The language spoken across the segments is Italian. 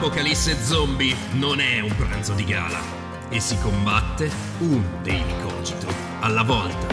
Apocalisse zombie non è un pranzo di gala e si combatte un daily cogito alla volta.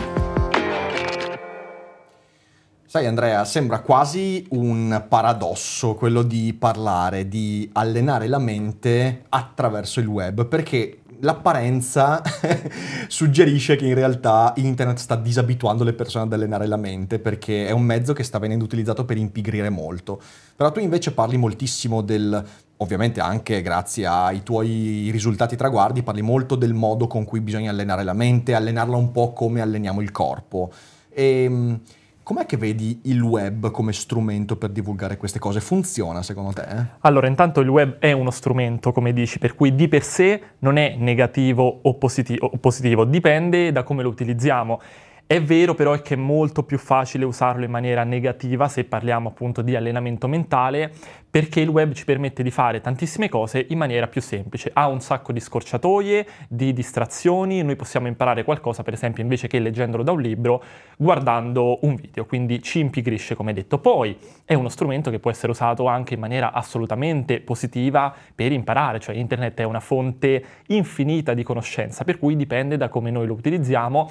Sai Andrea, sembra quasi un paradosso quello di parlare, di allenare la mente attraverso il web, perché l'apparenza suggerisce che in realtà internet sta disabituando le persone ad allenare la mente perché è un mezzo che sta venendo utilizzato per impigrire molto. Però tu invece parli moltissimo del, ovviamente anche grazie ai tuoi risultati traguardi, parli molto del modo con cui bisogna allenare la mente, allenarla un po' come alleniamo il corpo. E, ehm, Com'è che vedi il web come strumento per divulgare queste cose? Funziona secondo te? Allora, intanto il web è uno strumento, come dici, per cui di per sé non è negativo o, positivo, o positivo dipende da come lo utilizziamo. È vero però che è molto più facile usarlo in maniera negativa se parliamo appunto di allenamento mentale perché il web ci permette di fare tantissime cose in maniera più semplice. Ha un sacco di scorciatoie, di distrazioni, noi possiamo imparare qualcosa per esempio invece che leggendolo da un libro guardando un video, quindi ci impigrisce come detto. Poi è uno strumento che può essere usato anche in maniera assolutamente positiva per imparare, cioè internet è una fonte infinita di conoscenza, per cui dipende da come noi lo utilizziamo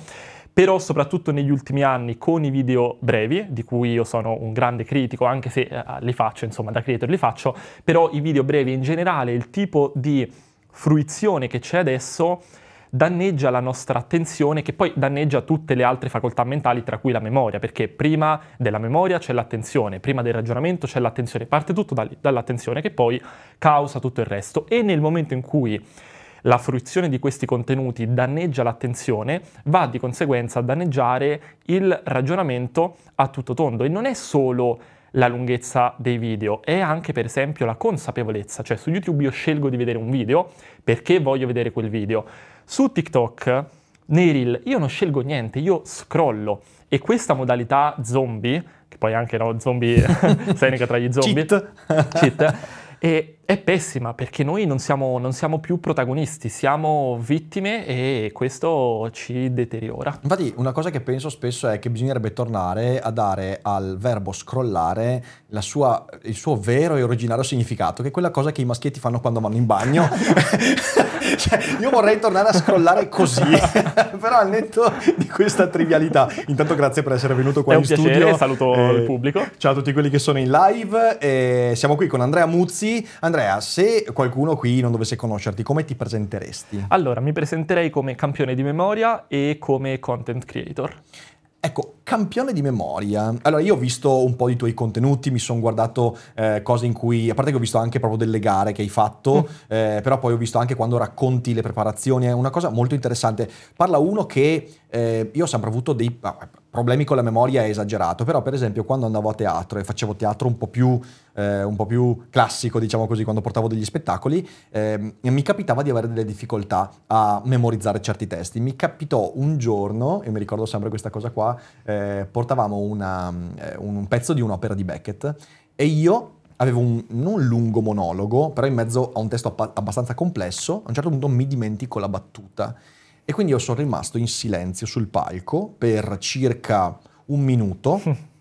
però soprattutto negli ultimi anni con i video brevi, di cui io sono un grande critico, anche se eh, li faccio, insomma, da creator li faccio, però i video brevi in generale, il tipo di fruizione che c'è adesso danneggia la nostra attenzione, che poi danneggia tutte le altre facoltà mentali, tra cui la memoria, perché prima della memoria c'è l'attenzione, prima del ragionamento c'è l'attenzione, parte tutto da dall'attenzione che poi causa tutto il resto. E nel momento in cui la fruizione di questi contenuti danneggia l'attenzione, va di conseguenza a danneggiare il ragionamento a tutto tondo. E non è solo la lunghezza dei video, è anche per esempio la consapevolezza, cioè su YouTube io scelgo di vedere un video perché voglio vedere quel video. Su TikTok, nei reel, io non scelgo niente, io scrollo e questa modalità zombie, che poi anche no, zombie, Seneca tra gli zombie, cheat, cheat e è pessima perché noi non siamo, non siamo, più protagonisti, siamo vittime e questo ci deteriora. Infatti una cosa che penso spesso è che bisognerebbe tornare a dare al verbo scrollare sua, il suo vero e originario significato, che è quella cosa che i maschietti fanno quando vanno in bagno. cioè, io vorrei tornare a scrollare così, però al netto di questa trivialità. Intanto grazie per essere venuto qua è in un piacere, studio. saluto eh, il pubblico. Ciao a tutti quelli che sono in live. Eh, siamo qui con Andrea Muzzi. Andrea, se qualcuno qui non dovesse conoscerti, come ti presenteresti? Allora, mi presenterei come campione di memoria e come content creator. Ecco, campione di memoria. Allora, io ho visto un po' di tuoi contenuti, mi sono guardato eh, cose in cui, a parte che ho visto anche proprio delle gare che hai fatto, mm. eh, però poi ho visto anche quando racconti le preparazioni, è una cosa molto interessante. Parla uno che eh, io ho sempre avuto dei problemi con la memoria, è esagerato, però per esempio quando andavo a teatro e facevo teatro un po' più, eh, un po più classico, diciamo così, quando portavo degli spettacoli, ehm, mi capitava di avere delle difficoltà a memorizzare certi testi. Mi capitò un giorno, e mi ricordo sempre questa cosa qua, eh, portavamo una, eh, un pezzo di un'opera di Beckett e io avevo un non lungo monologo, però in mezzo a un testo abbastanza complesso, a un certo punto mi dimentico la battuta e quindi io sono rimasto in silenzio sul palco per circa un minuto,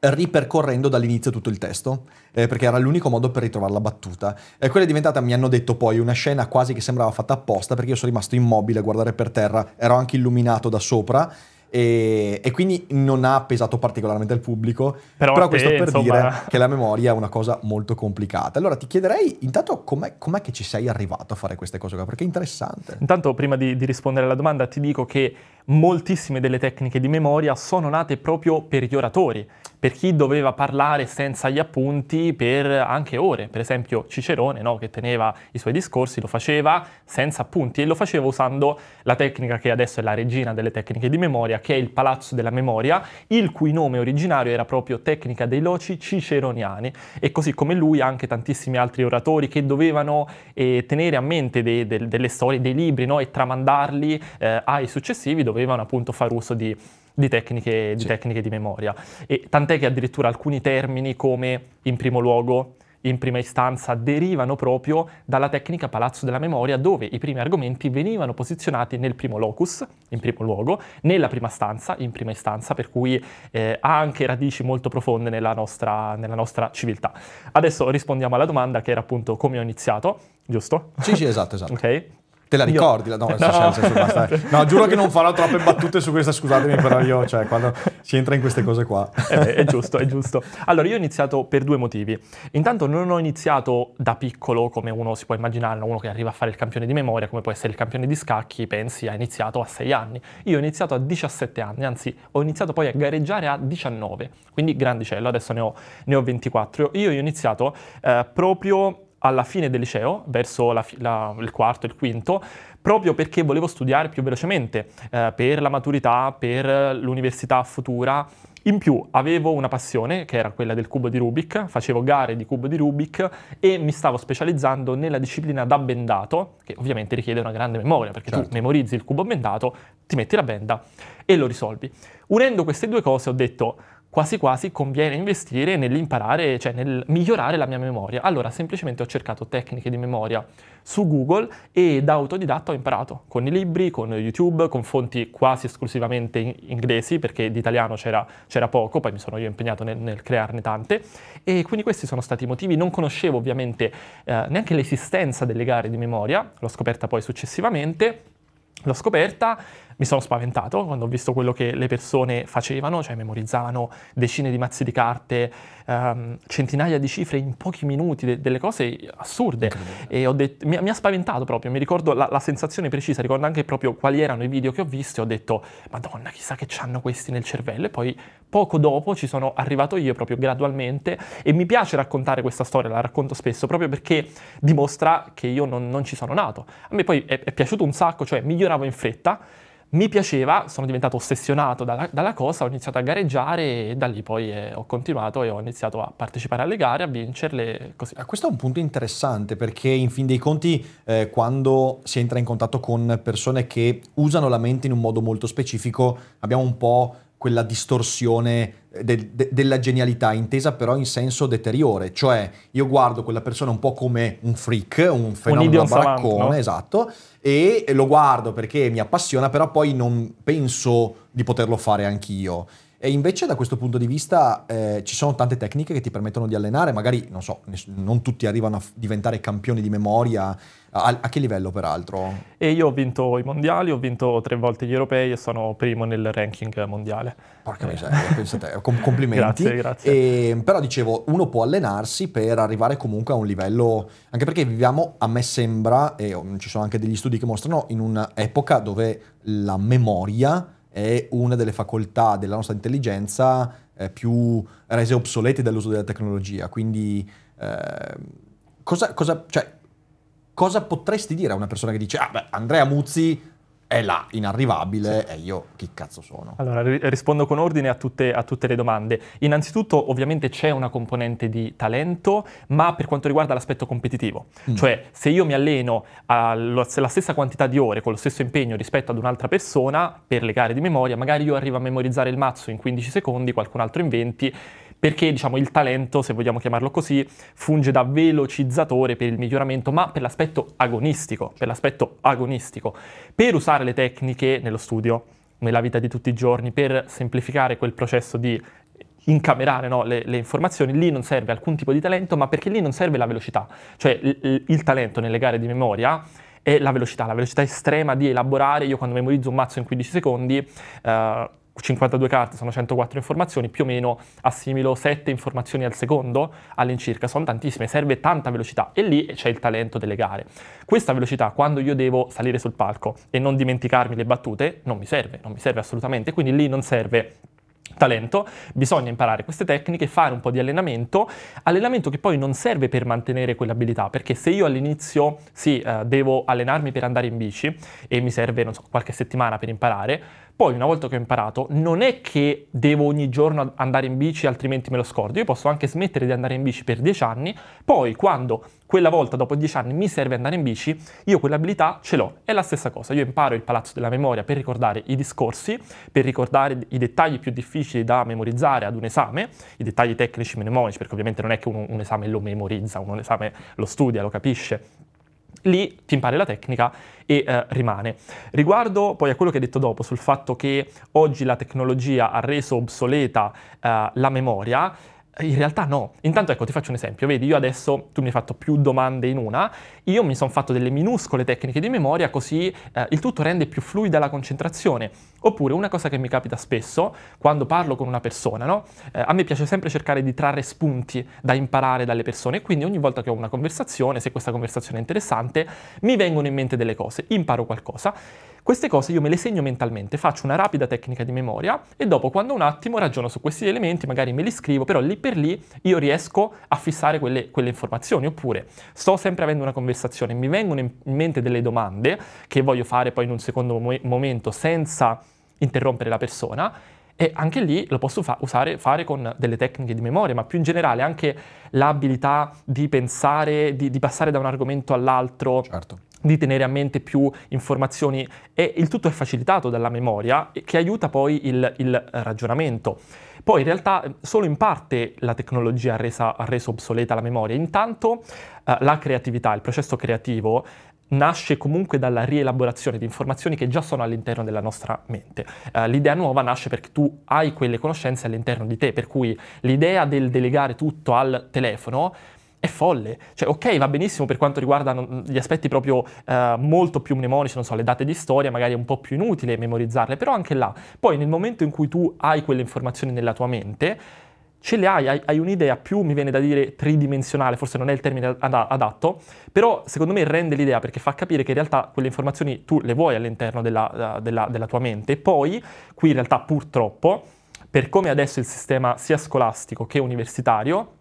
ripercorrendo dall'inizio tutto il testo, eh, perché era l'unico modo per ritrovare la battuta. E quella è diventata, mi hanno detto poi, una scena quasi che sembrava fatta apposta, perché io sono rimasto immobile a guardare per terra, ero anche illuminato da sopra e, e, quindi non ha pesato particolarmente al pubblico, però, però questo per insomma... dire che la memoria è una cosa molto complicata. Allora ti chiederei intanto com'è, com'è, che ci sei arrivato a fare queste cose qua, perché è interessante. Intanto prima di, di rispondere alla domanda ti dico che moltissime delle tecniche di memoria sono nate proprio per gli oratori, per chi doveva parlare senza gli appunti per anche ore. Per esempio Cicerone, no, che teneva i suoi discorsi, lo faceva senza appunti e lo faceva usando la tecnica che adesso è la regina delle tecniche di memoria, che è il palazzo della memoria, il cui nome originario era proprio tecnica dei loci ciceroniani. E così come lui anche tantissimi altri oratori che dovevano eh, tenere a mente de- de- delle storie, dei libri no, e tramandarli eh, ai successivi, dovevano appunto fare uso di, di, tecniche, di sì. tecniche di memoria. E tant'è che addirittura alcuni termini come in primo luogo in prima istanza derivano proprio dalla tecnica palazzo della memoria, dove i primi argomenti venivano posizionati nel primo locus, in primo luogo, nella prima stanza, in prima istanza, per cui eh, ha anche radici molto profonde nella nostra, nella nostra civiltà. Adesso rispondiamo alla domanda che era appunto come ho iniziato, giusto? Sì, sì, esatto, esatto. ok. Te la ricordi? No, No. senso, basta. No, giuro che non farò troppe battute su questa, scusatemi, però io, cioè, quando si entra in queste cose qua. Eh beh, è giusto, è giusto. Allora, io ho iniziato per due motivi. Intanto non ho iniziato da piccolo, come uno si può immaginare, uno che arriva a fare il campione di memoria, come può essere il campione di scacchi, pensi ha iniziato a 6 anni. Io ho iniziato a 17 anni, anzi ho iniziato poi a gareggiare a 19, quindi grandicello, adesso ne ho, ne ho 24. Io ho iniziato eh, proprio alla fine del liceo, verso la la- il quarto, il quinto, proprio perché volevo studiare più velocemente, eh, per la maturità, per l'università futura. In più avevo una passione che era quella del cubo di Rubik, facevo gare di cubo di Rubik e mi stavo specializzando nella disciplina da bendato, che ovviamente richiede una grande memoria, perché Certo. tu memorizzi il cubo bendato, ti metti la benda e lo risolvi. Unendo queste due cose ho detto quasi quasi conviene investire nell'imparare, cioè nel migliorare la mia memoria. Allora semplicemente ho cercato tecniche di memoria su Google e da autodidatta ho imparato con i libri, con YouTube, con fonti quasi esclusivamente in- inglesi perché di italiano c'era, poco, poi mi sono io impegnato nel, nel crearne tante e quindi questi sono stati i motivi. Non conoscevo ovviamente eh, neanche l'esistenza delle gare di memoria, l'ho scoperta poi successivamente. L'ho scoperta, mi sono spaventato quando ho visto quello che le persone facevano, cioè memorizzavano decine di mazzi di carte, ehm, centinaia di cifre in pochi minuti, de- delle cose assurde. E detto, mi, mi ha spaventato proprio, mi ricordo la, la sensazione precisa, ricordo anche proprio quali erano i video che ho visto e ho detto, madonna, chissà che c'hanno questi nel cervello. E poi poco dopo ci sono arrivato io proprio gradualmente e mi piace raccontare questa storia, la racconto spesso proprio perché dimostra che io non, non ci sono nato. A me poi è, è piaciuto un sacco, cioè miglioravo in fretta, mi piaceva, sono diventato ossessionato dalla, dalla cosa, ho iniziato a gareggiare e da lì poi eh, ho continuato e ho iniziato a partecipare alle gare, a vincerle, così. Eh, Questo è un punto interessante perché in fin dei conti eh, quando si entra in contatto con persone che usano la mente in un modo molto specifico abbiamo un po' quella distorsione de- de- della genialità intesa però in senso deteriore, cioè io guardo quella persona un po' come un freak, un fenomeno savant, baraccone, no? esatto, e lo guardo perché mi appassiona, però poi non penso di poterlo fare anch'io. E invece da questo punto di vista eh, ci sono tante tecniche che ti permettono di allenare, magari non so, non tutti arrivano a diventare campioni di memoria, a, a che livello peraltro? E io ho vinto i mondiali, ho vinto tre volte gli europei e sono primo nel ranking mondiale. Porca miseria, pensa te, com- complimenti. Grazie, grazie. E, però dicevo, uno può allenarsi per arrivare comunque a un livello, anche perché viviamo, a me sembra, e ci sono anche degli studi che mostrano, in un'epoca dove la memoria è una delle facoltà della nostra intelligenza eh, più rese obsolete dall'uso della tecnologia. Quindi eh, cosa, cosa- cioè, cosa potresti dire a una persona che dice, ah beh, Andrea Muzzi è là, inarrivabile, e io chi cazzo sono? Allora, ri- rispondo con ordine a tutte, a tutte le domande. Innanzitutto, ovviamente c'è una componente di talento, ma per quanto riguarda l'aspetto competitivo. Mm. Cioè, se io mi alleno alla stessa quantità di ore, con lo stesso impegno rispetto ad un'altra persona, per le gare di memoria, magari io arrivo a memorizzare il mazzo in 15 secondi, qualcun altro in 20, perché diciamo il talento, se vogliamo chiamarlo così, funge da velocizzatore per il miglioramento, ma per l'aspetto agonistico, per l'aspetto agonistico. Per usare le tecniche nello studio, nella vita di tutti i giorni, per semplificare quel processo di incamerare no, le, le informazioni, lì non serve alcun tipo di talento, ma perché lì non serve la velocità. Cioè il, il- talento nelle gare di memoria è la velocità, la velocità estrema di elaborare. Io quando memorizzo un mazzo in 15 secondi, eh, 52 carte sono 104 informazioni, più o meno assimilo 7 informazioni al secondo all'incirca, sono tantissime, serve tanta velocità e lì c'è il talento delle gare. Questa velocità quando io devo salire sul palco e non dimenticarmi le battute non mi serve, non mi serve assolutamente, quindi lì non serve talento, bisogna imparare queste tecniche, fare un po' di allenamento, allenamento che poi non serve per mantenere quell'abilità, perché se io all'inizio sì, eh, devo allenarmi per andare in bici e mi serve, non so, qualche settimana per imparare, poi una volta che ho imparato, non è che devo ogni giorno andare in bici altrimenti me lo scordo, io posso anche smettere di andare in bici per 10 anni, poi quando quella volta dopo dieci anni mi serve andare in bici, io quell'abilità ce l'ho. È la stessa cosa, io imparo il palazzo della memoria per ricordare i discorsi, per ricordare i dettagli più difficili da memorizzare ad un esame, i dettagli tecnici mnemonici, perché ovviamente non è che un, un esame lo memorizza, un esame lo studia, lo capisce. Lì ti impari la tecnica e eh, rimane. Riguardo poi a quello che hai detto dopo sul fatto che oggi la tecnologia ha reso obsoleta eh, la memoria, in realtà no. Intanto ecco, ti faccio un esempio. Vedi, io adesso, tu mi hai fatto più domande in una, io mi sono fatto delle minuscole tecniche di memoria, così eh, il tutto rende più fluida la concentrazione. Oppure una cosa che mi capita spesso, quando parlo con una persona, no? Eh, a me piace sempre cercare di trarre spunti da imparare dalle persone, quindi ogni volta che ho una conversazione, se questa conversazione è interessante, mi vengono in mente delle cose, imparo qualcosa queste cose io me le segno mentalmente, faccio una rapida tecnica di memoria e dopo quando un attimo ragiono su questi elementi, magari me li scrivo, però lì per lì io riesco a fissare quelle, quelle informazioni. Oppure sto sempre avendo una conversazione, mi vengono in mente delle domande che voglio fare poi in un secondo mo- momento senza interrompere la persona e anche lì lo posso fa- usare, fare con delle tecniche di memoria, ma più in generale anche l'abilità di pensare, di, di passare da un argomento all'altro. Certo di tenere a mente più informazioni e il tutto è facilitato dalla memoria che aiuta poi il, il ragionamento. Poi in realtà solo in parte la tecnologia ha, resa, ha reso obsoleta la memoria, intanto eh, la creatività, il processo creativo nasce comunque dalla rielaborazione di informazioni che già sono all'interno della nostra mente. Uh, l'idea nuova nasce perché tu hai quelle conoscenze all'interno di te, per cui l'idea del delegare tutto al telefono è folle. Cioè, ok, va benissimo per quanto riguarda gli aspetti proprio eh, molto più mnemonici, non so, le date di storia, magari è un po' più inutile memorizzarle, però anche là, poi nel momento in cui tu hai quelle informazioni nella tua mente, ce le hai, hai, hai un'idea più, mi viene da dire, tridimensionale, forse non è il termine ad- adatto, però secondo me rende l'idea perché fa capire che in realtà quelle informazioni tu le vuoi all'interno della, della, della tua mente. Poi, qui in realtà purtroppo, per come adesso il sistema sia scolastico che universitario,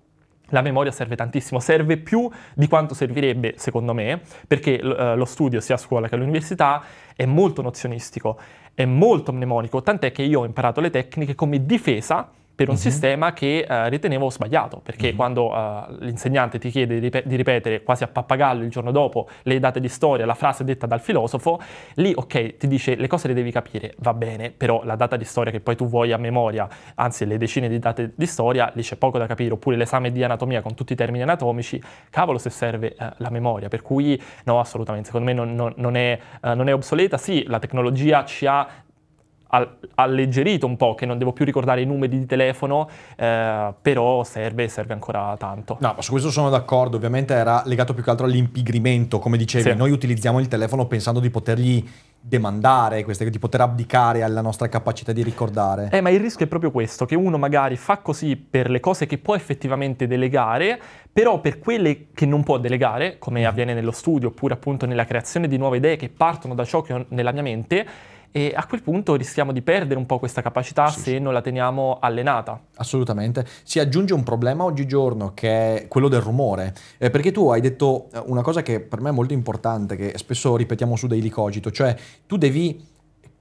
la memoria serve tantissimo, serve più di quanto servirebbe, secondo me, perché uh, lo studio sia a scuola che all'università è molto nozionistico, è molto mnemonico, tant'è che io ho imparato le tecniche come difesa per un uh-huh. sistema che uh, ritenevo sbagliato, perché uh-huh. quando uh, l'insegnante ti chiede di, di, ripetere quasi a pappagallo il giorno dopo le date di storia, la frase detta dal filosofo, lì ok, ti dice le cose le devi capire, va bene, però la data di storia che poi tu vuoi a memoria, anzi le decine di date di storia, lì c'è poco da capire, oppure l'esame di anatomia con tutti i termini anatomici, cavolo se serve uh, la memoria, per cui no, assolutamente, secondo me non, non, non, è, non è obsoleta, sì, la tecnologia ci ha alleggerito un po', che non devo più ricordare i numeri di telefono, eh, però serve, serve ancora tanto. No, su questo sono d'accordo, ovviamente era legato più che altro all'impigrimento, come dicevi, sì. noi utilizziamo il telefono pensando di potergli demandare, queste, di poter abdicare alla nostra capacità di ricordare. Eh, ma il rischio è proprio questo, che uno magari fa così per le cose che può effettivamente delegare, però per quelle che non può delegare, come avviene nello studio oppure appunto nella creazione di nuove idee che partono da ciò che ho nella mia mente, e a quel punto rischiamo di perdere un po' questa capacità sì, se sì. non la teniamo allenata. Assolutamente. Si aggiunge un problema oggigiorno che è quello del rumore, eh, perché tu hai detto eh, una cosa che per me è molto importante, che spesso ripetiamo su Daily Cogito, cioè tu devi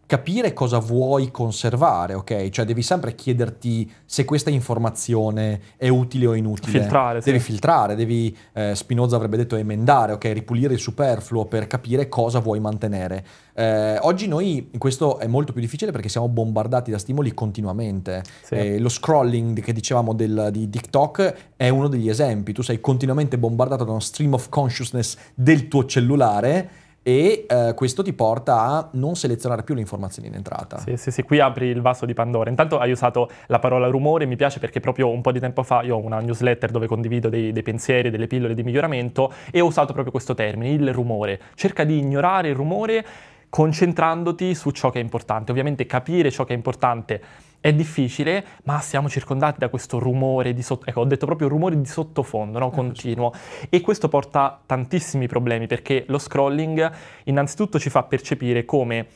capire cosa vuoi conservare, ok? Cioè devi sempre chiederti se questa informazione è utile o inutile. Filtrare, Devi sì. filtrare, devi, eh, Spinoza avrebbe detto emendare, ok? Ripulire il superfluo per capire cosa vuoi mantenere. Eh, oggi noi, questo è molto più difficile perché siamo bombardati da stimoli continuamente. Sì. Eh, lo scrolling che dicevamo del, di TikTok è uno degli esempi. Tu sei continuamente bombardato da uno stream of consciousness del tuo cellulare e eh, questo ti porta a non selezionare più le informazioni in entrata. Sì, sì, sì, qui apri il vaso di Pandora. Intanto hai usato la parola rumore, mi piace perché proprio un po' di tempo fa io ho una newsletter dove condivido dei, dei pensieri, delle pillole di miglioramento e ho usato proprio questo termine, il rumore. Cerca di ignorare il rumore concentrandoti su ciò che è importante. Ovviamente capire ciò che è importante è difficile, ma siamo circondati da questo rumore di sottofondo, ecco, ho detto proprio rumore di sottofondo, no? Eh, continuo. E questo porta tantissimi problemi perché lo scrolling innanzitutto ci fa percepire come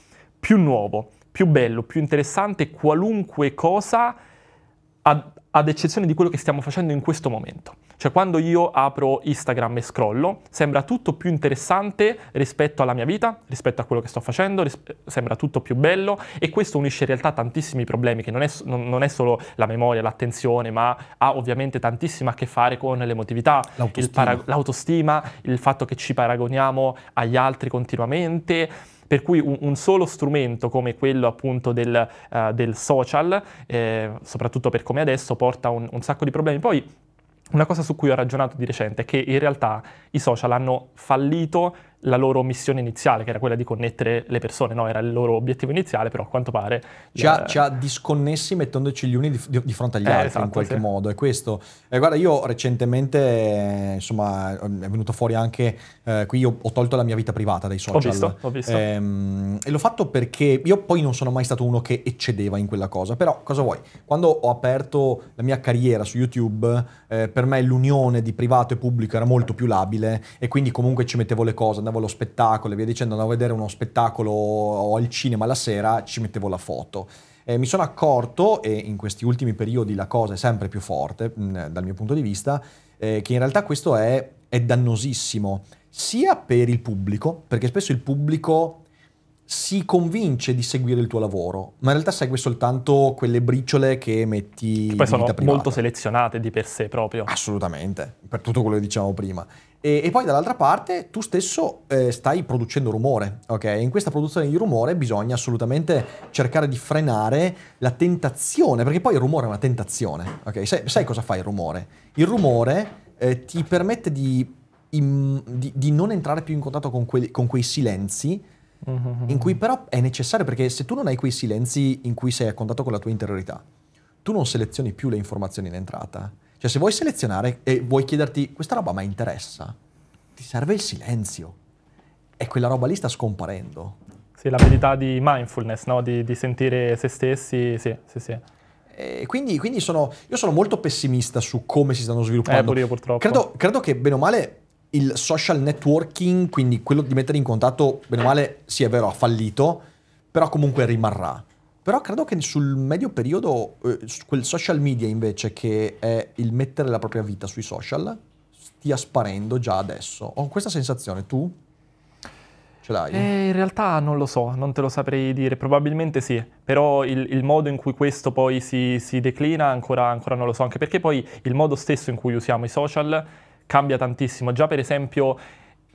più nuovo, più bello, più interessante qualunque cosa ad, ad eccezione di quello che stiamo facendo in questo momento. Cioè quando io apro Instagram e scrollo, sembra tutto più interessante rispetto alla mia vita, rispetto a quello che sto facendo, ris- sembra tutto più bello e questo unisce in realtà tantissimi problemi, che non è, non è solo la memoria, l'attenzione, ma ha ovviamente tantissimo a che fare con l'emotività, L'autostima. il para- l'autostima, il fatto che ci paragoniamo agli altri continuamente. Per cui un, un solo strumento come quello appunto del, eh, del social, eh, soprattutto per come adesso, porta un, un sacco di problemi. Poi una cosa su cui ho ragionato di recente è che in realtà i social hanno fallito la loro missione iniziale, che era quella di connettere le persone, no? Era il loro obiettivo iniziale, però a quanto pare... Ci ha, la- ci ha disconnessi mettendoci gli uni di, di- di fronte agli Eh, altri esatto, in qualche sì. modo. È questo. Eh, guarda, io recentemente, insomma, è venuto fuori anche eh, qui. Io ho tolto la mia vita privata dai social. visto, ho visto. Ehm, e l'ho fatto perché io poi non sono mai stato uno che eccedeva in quella cosa. Però, cosa vuoi? Quando ho aperto la mia carriera su YouTube, eh, per me l'unione di privato e pubblico era molto più labile e quindi comunque ci mettevo le cose, andavo allo spettacolo e via dicendo, andavo a vedere uno spettacolo o al cinema la sera, ci mettevo la foto. Eh, mi sono accorto, e in questi ultimi periodi la cosa è sempre più forte mh, dal mio punto di vista, eh, che in realtà questo è, è dannosissimo, sia per il pubblico, perché spesso il pubblico si convince di seguire il tuo lavoro, ma in realtà segue soltanto quelle briciole che metti Poi di sono privata. molto selezionate di per sé proprio. Assolutamente, per tutto quello che dicevamo prima. E, e poi dall'altra parte tu stesso eh, stai producendo rumore, ok? In questa produzione di rumore bisogna assolutamente cercare di frenare la tentazione, perché poi il rumore è una tentazione, ok? Sai, sai cosa fa il rumore? Il rumore eh, ti permette di, im- di- di non entrare più in contatto con, quelli- con quei silenzi Mhm. in cui però è necessario perché se tu non hai quei silenzi in cui sei a contatto con la tua interiorità, tu non selezioni più le informazioni in entrata. Cioè se vuoi selezionare e vuoi chiederti questa roba mi interessa, ti serve il silenzio. E quella roba lì sta scomparendo. Sì, l'abilità di mindfulness, no? di, di sentire se stessi, sì, sì, sì. E quindi, quindi sono, io sono molto pessimista su come si stanno Eh, sviluppando. pure io purtroppo. Credo, credo che bene o male il social networking, quindi quello di mettere in contatto, bene o male, sì è vero, ha fallito, però comunque rimarrà. Però credo che sul medio periodo, eh, quel social media invece, che è il mettere la propria vita sui social, stia sparendo già adesso. Ho questa sensazione, tu? Eh, in realtà non lo so, non te lo saprei dire, probabilmente sì, però il, il modo in cui questo poi si, si declina ancora, ancora non lo so, anche perché poi il modo stesso in cui usiamo i social cambia tantissimo. Già per esempio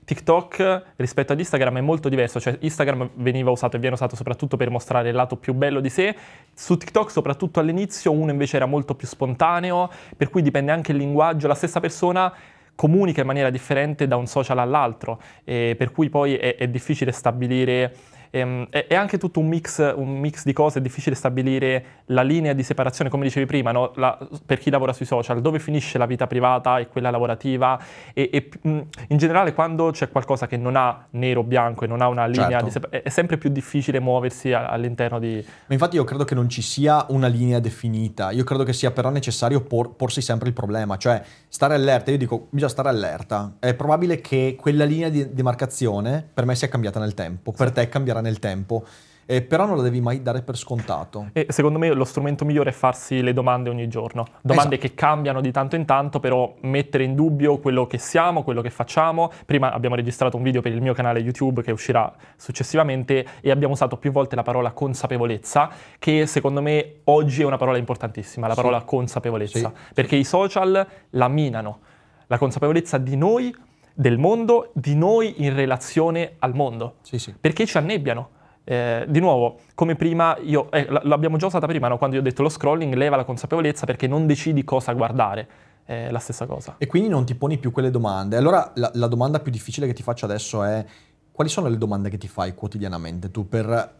TikTok rispetto ad Instagram è molto diverso, cioè Instagram veniva usato e viene usato soprattutto per mostrare il lato più bello di sé, su TikTok soprattutto all'inizio uno invece era molto più spontaneo, per cui dipende anche il linguaggio, la stessa persona comunica in maniera differente da un social all'altro, e per cui poi è, è difficile stabilire, ehm, è, è anche tutto un mix, un mix di cose, è difficile stabilire la linea di separazione, come dicevi prima, no? La- per chi lavora sui social, dove finisce la vita privata e quella lavorativa, e, e, mh, in generale quando c'è qualcosa che non ha nero o bianco e non ha una linea Certo. di separazione, è sempre più difficile muoversi a- all'interno di... Ma infatti io credo che non ci sia una linea definita, io credo che sia però necessario por- porsi sempre il problema, cioè stare allerta, io dico bisogna stare allerta, è probabile che quella linea di demarcazione per me sia cambiata nel tempo, per te cambierà nel tempo, eh, però non la devi mai dare per scontato. E secondo me lo strumento migliore è farsi le domande ogni giorno. Domande Esatto. che cambiano di tanto in tanto, però mettere in dubbio quello che siamo, quello che facciamo. Prima abbiamo registrato un video per il mio canale YouTube che uscirà successivamente e abbiamo usato più volte la parola consapevolezza, che secondo me oggi è una parola importantissima, la Sì. parola consapevolezza, Sì. perché i social la minano. La consapevolezza di noi, del mondo, di noi in relazione al mondo Sì, sì. perché ci annebbiano. Eh, di nuovo, come prima, io, eh, l'abbiamo già usata prima, no? quando io ho detto lo scrolling leva la consapevolezza perché non decidi cosa guardare. È la stessa cosa. E quindi non ti poni più quelle domande. Allora la, la domanda più difficile che ti faccio adesso è quali sono le domande che ti fai quotidianamente tu per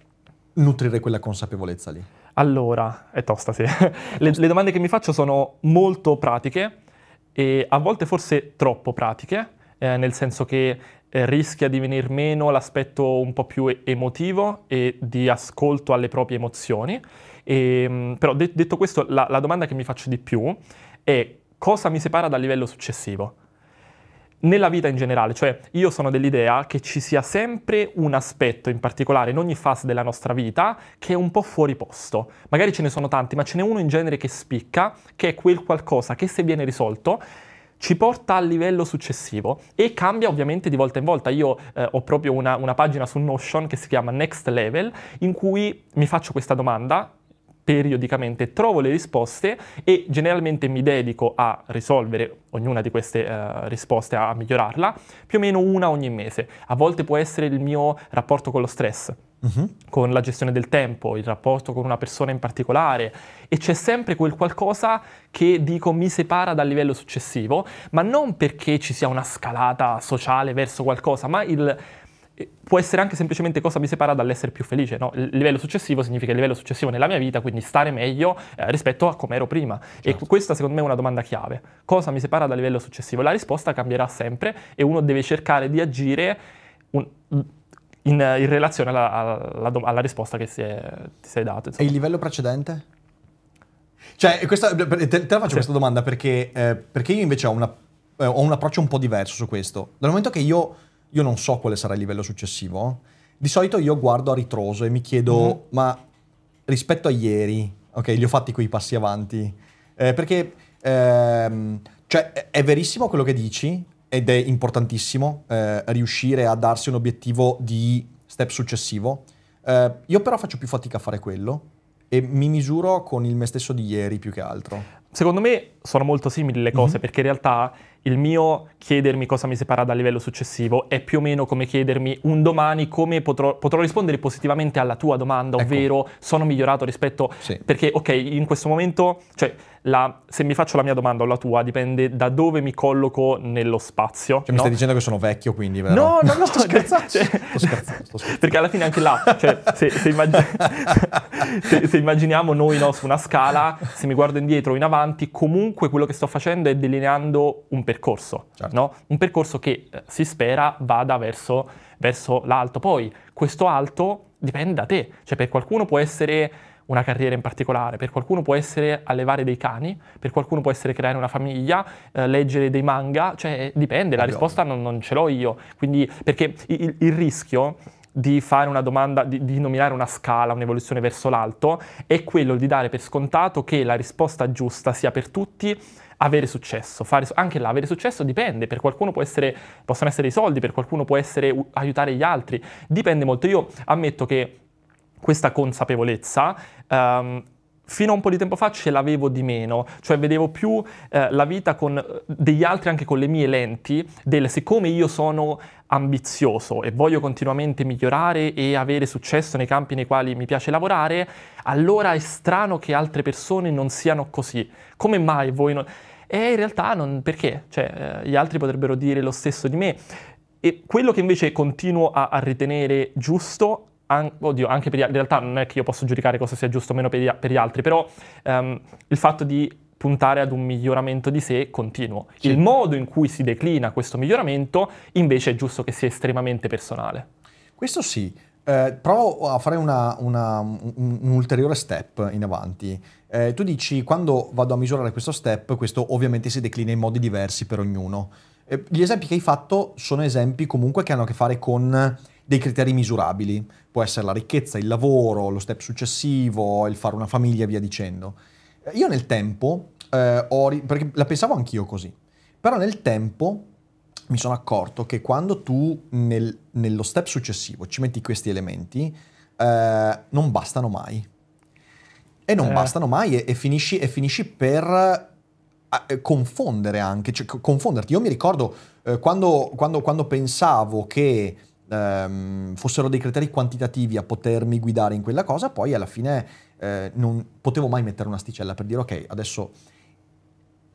nutrire quella consapevolezza lì? Allora, è tosta, sì. le, le domande che mi faccio sono molto pratiche e a volte forse troppo pratiche, eh, nel senso che eh, rischia di venir meno l'aspetto un po' più emotivo e di ascolto alle proprie emozioni. E, mh, però de- detto questo, la, la domanda che mi faccio di più è cosa mi separa dal livello successivo? nella vita in generale, cioè io sono dell'idea che ci sia sempre un aspetto in particolare in ogni fase della nostra vita che è un po' fuori posto. Magari ce ne sono tanti, ma ce n'è uno in genere che spicca, che è quel qualcosa che se viene risolto ci porta al livello successivo e cambia ovviamente di volta in volta. Io eh, ho proprio una, una pagina su Notion che si chiama Next Level in cui mi faccio questa domanda periodicamente trovo le risposte e generalmente mi dedico a risolvere ognuna di queste uh, risposte, a migliorarla, più o meno una ogni mese. A volte può essere il mio rapporto con lo stress, uh-huh. con la gestione del tempo, il rapporto con una persona in particolare e c'è sempre quel qualcosa che dico mi separa dal livello successivo, ma non perché ci sia una scalata sociale verso qualcosa, ma il può essere anche semplicemente cosa mi separa dall'essere più felice. No? Il livello successivo significa il livello successivo nella mia vita, quindi stare meglio eh, rispetto a come ero prima. Certo. E questa secondo me è una domanda chiave. Cosa mi separa dal livello successivo? La risposta cambierà sempre e uno deve cercare di agire un, in, in, relazione alla, alla, alla, risposta che è, ti sei dato. Insomma. E il livello precedente? Cioè, questa, te, te, la faccio sì. questa domanda perché, eh, perché io invece ho, una, eh, ho un approccio un po' diverso su questo. Dal momento che io io non so quale sarà il livello successivo. Di solito io guardo a ritroso e mi chiedo, mm. ma rispetto a ieri, ok, li ho fatti quei passi avanti? Eh, perché ehm, cioè, è verissimo quello che dici ed è importantissimo eh, riuscire a darsi un obiettivo di step successivo. Eh, io però faccio più fatica a fare quello e mi misuro con il me stesso di ieri più che altro. Secondo me sono molto simili le cose mm-hmm. perché in realtà il mio chiedermi cosa mi separa dal livello successivo è più o meno come chiedermi un domani come potrò, potrò rispondere positivamente alla tua domanda, ecco. ovvero sono migliorato rispetto... Sì. Perché, ok, in questo momento, cioè, la, se mi faccio la mia domanda o la tua, dipende da dove mi colloco nello spazio. Cioè, no? mi stai dicendo che sono vecchio, quindi, vero? No, no, no, sto scherzando. Cioè, sto scherzando, sto scherzando. Perché alla fine anche là, cioè, se, se, immagin- se, se immaginiamo noi no, su una scala, se mi guardo indietro o in avanti, comunque quello che sto facendo è delineando un percorso, certo. no? Un percorso che eh, si spera vada verso, verso l'alto. Poi questo alto dipende da te, cioè per qualcuno può essere una carriera in particolare, per qualcuno può essere allevare dei cani, per qualcuno può essere creare una famiglia, eh, leggere dei manga, cioè dipende, la risposta non, non, ce l'ho io, quindi perché il, il rischio di fare una domanda, di, di, nominare una scala, un'evoluzione verso l'alto, è quello di dare per scontato che la risposta giusta sia per tutti avere successo. Fare, anche là, avere successo dipende, per qualcuno essere, possono essere i soldi, per qualcuno può essere aiutare gli altri, dipende molto. Io ammetto che questa consapevolezza um, fino a un po' di tempo fa ce l'avevo di meno, cioè vedevo più eh, la vita con eh, degli altri anche con le mie lenti, del siccome io sono ambizioso e voglio continuamente migliorare e avere successo nei campi nei quali mi piace lavorare, allora è strano che altre persone non siano così. Come mai voi non... E in realtà non... perché? Cioè, eh, gli altri potrebbero dire lo stesso di me. E quello che invece continuo a, a ritenere giusto an- oddio, anche per gli altri, in realtà non è che io posso giudicare cosa sia giusto o meno per gli, per gli altri, però um, il fatto di puntare ad un miglioramento di sé continuo. Sì. Il modo in cui si declina questo miglioramento invece è giusto che sia estremamente personale. Questo sì. Eh, provo a fare una, una, un, un, ulteriore step in avanti. Eh, tu dici, quando vado a misurare questo step, questo ovviamente si declina in modi diversi per ognuno. Eh, gli esempi che hai fatto sono esempi comunque che hanno a che fare con dei criteri misurabili. Può essere la ricchezza, il lavoro, lo step successivo, il fare una famiglia via dicendo. Eh, io nel tempo, eh, ho, perché la pensavo anch'io così, però nel tempo mi sono accorto che quando tu nel, nello step successivo ci metti questi elementi, eh, non bastano mai. E non eh. bastano mai e, e, finisci, e finisci per eh, confondere anche, cioè confonderti. Io mi ricordo eh, quando, quando, quando pensavo che ehm, fossero dei criteri quantitativi a potermi guidare in quella cosa, poi alla fine eh, non potevo mai mettere un'asticella per dire ok, adesso,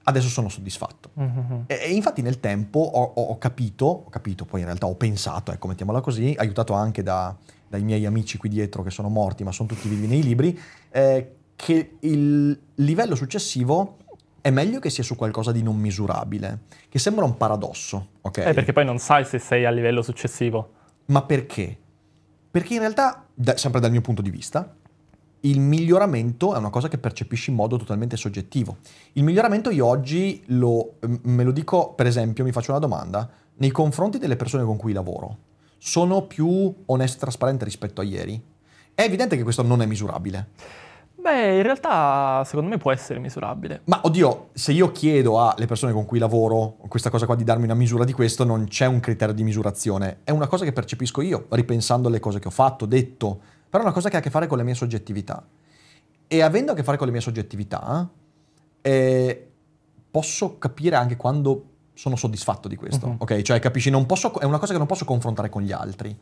adesso sono soddisfatto. Mm-hmm. E, e, infatti nel tempo ho, ho, capito, ho capito, poi in realtà ho pensato, ecco, mettiamola così, aiutato anche da, dai miei amici qui dietro che sono morti, ma sono tutti vivi nei libri, eh, che il livello successivo è meglio che sia su qualcosa di non misurabile, che sembra un paradosso, ok? Eh, perché poi non sai se sei a livello successivo. Ma perché? Perché in realtà, da, sempre dal mio punto di vista, il miglioramento è una cosa che percepisci in modo totalmente soggettivo. Il miglioramento io oggi lo, me lo dico, per esempio, mi faccio una domanda, nei confronti delle persone con cui lavoro, sono più onesto e trasparente rispetto a ieri? È evidente che questo non è misurabile. Beh, in realtà secondo me può essere misurabile. Ma oddio, se io chiedo alle persone con cui lavoro questa cosa qua di darmi una misura di questo, non c'è un criterio di misurazione. È una cosa che percepisco io, ripensando alle cose che ho fatto, detto, però è una cosa che ha a che fare con le mie soggettività. E avendo a che fare con le mie soggettività, eh, posso capire anche quando sono soddisfatto di questo, uh-huh. ok? Cioè capisci, posso, è una cosa che non posso confrontare con gli altri.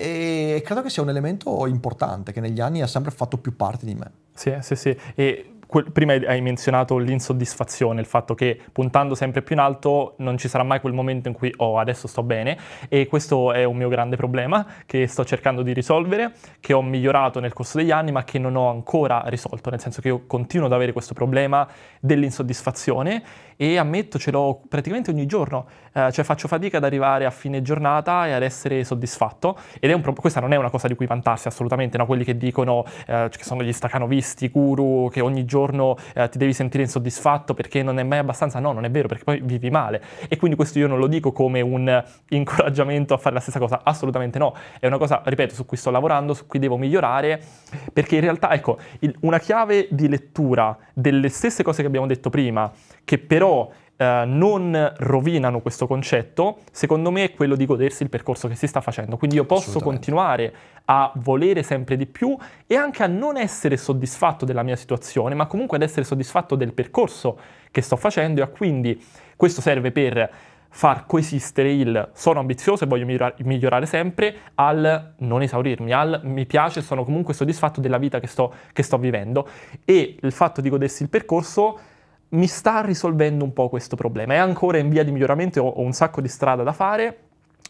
E credo che sia un elemento importante che negli anni ha sempre fatto più parte di me. Sì, sì, sì. E prima hai menzionato l'insoddisfazione, il fatto che puntando sempre più in alto non ci sarà mai quel momento in cui oh adesso sto bene e questo è un mio grande problema che sto cercando di risolvere, che ho migliorato nel corso degli anni ma che non ho ancora risolto, nel senso che io continuo ad avere questo problema dell'insoddisfazione e ammetto ce l'ho praticamente ogni giorno, eh, cioè faccio fatica ad arrivare a fine giornata e ad essere soddisfatto. Ed è un pro- questa non è una cosa di cui vantarsi assolutamente, no? quelli che dicono eh, che sono gli stacanovisti, guru, che ogni giorno eh, ti devi sentire insoddisfatto perché non è mai abbastanza, no, non è vero perché poi vivi male. E quindi questo io non lo dico come un incoraggiamento a fare la stessa cosa, assolutamente no, è una cosa, ripeto, su cui sto lavorando, su cui devo migliorare perché in realtà, ecco, il, una chiave di lettura delle stesse cose che abbiamo detto prima, che però eh, non rovinano questo concetto, secondo me è quello di godersi il percorso che si sta facendo. Quindi io posso continuare a volere sempre di più e anche a non essere soddisfatto della mia situazione, ma comunque ad essere soddisfatto del percorso che sto facendo e quindi questo serve per far coesistere il sono ambizioso e voglio migliorare, migliorare, sempre al non esaurirmi, al mi piace, sono comunque soddisfatto della vita che sto, che sto vivendo e il fatto di godersi il percorso mi sta risolvendo un po' questo problema. È ancora in via di miglioramento, ho, ho un sacco di strada da fare,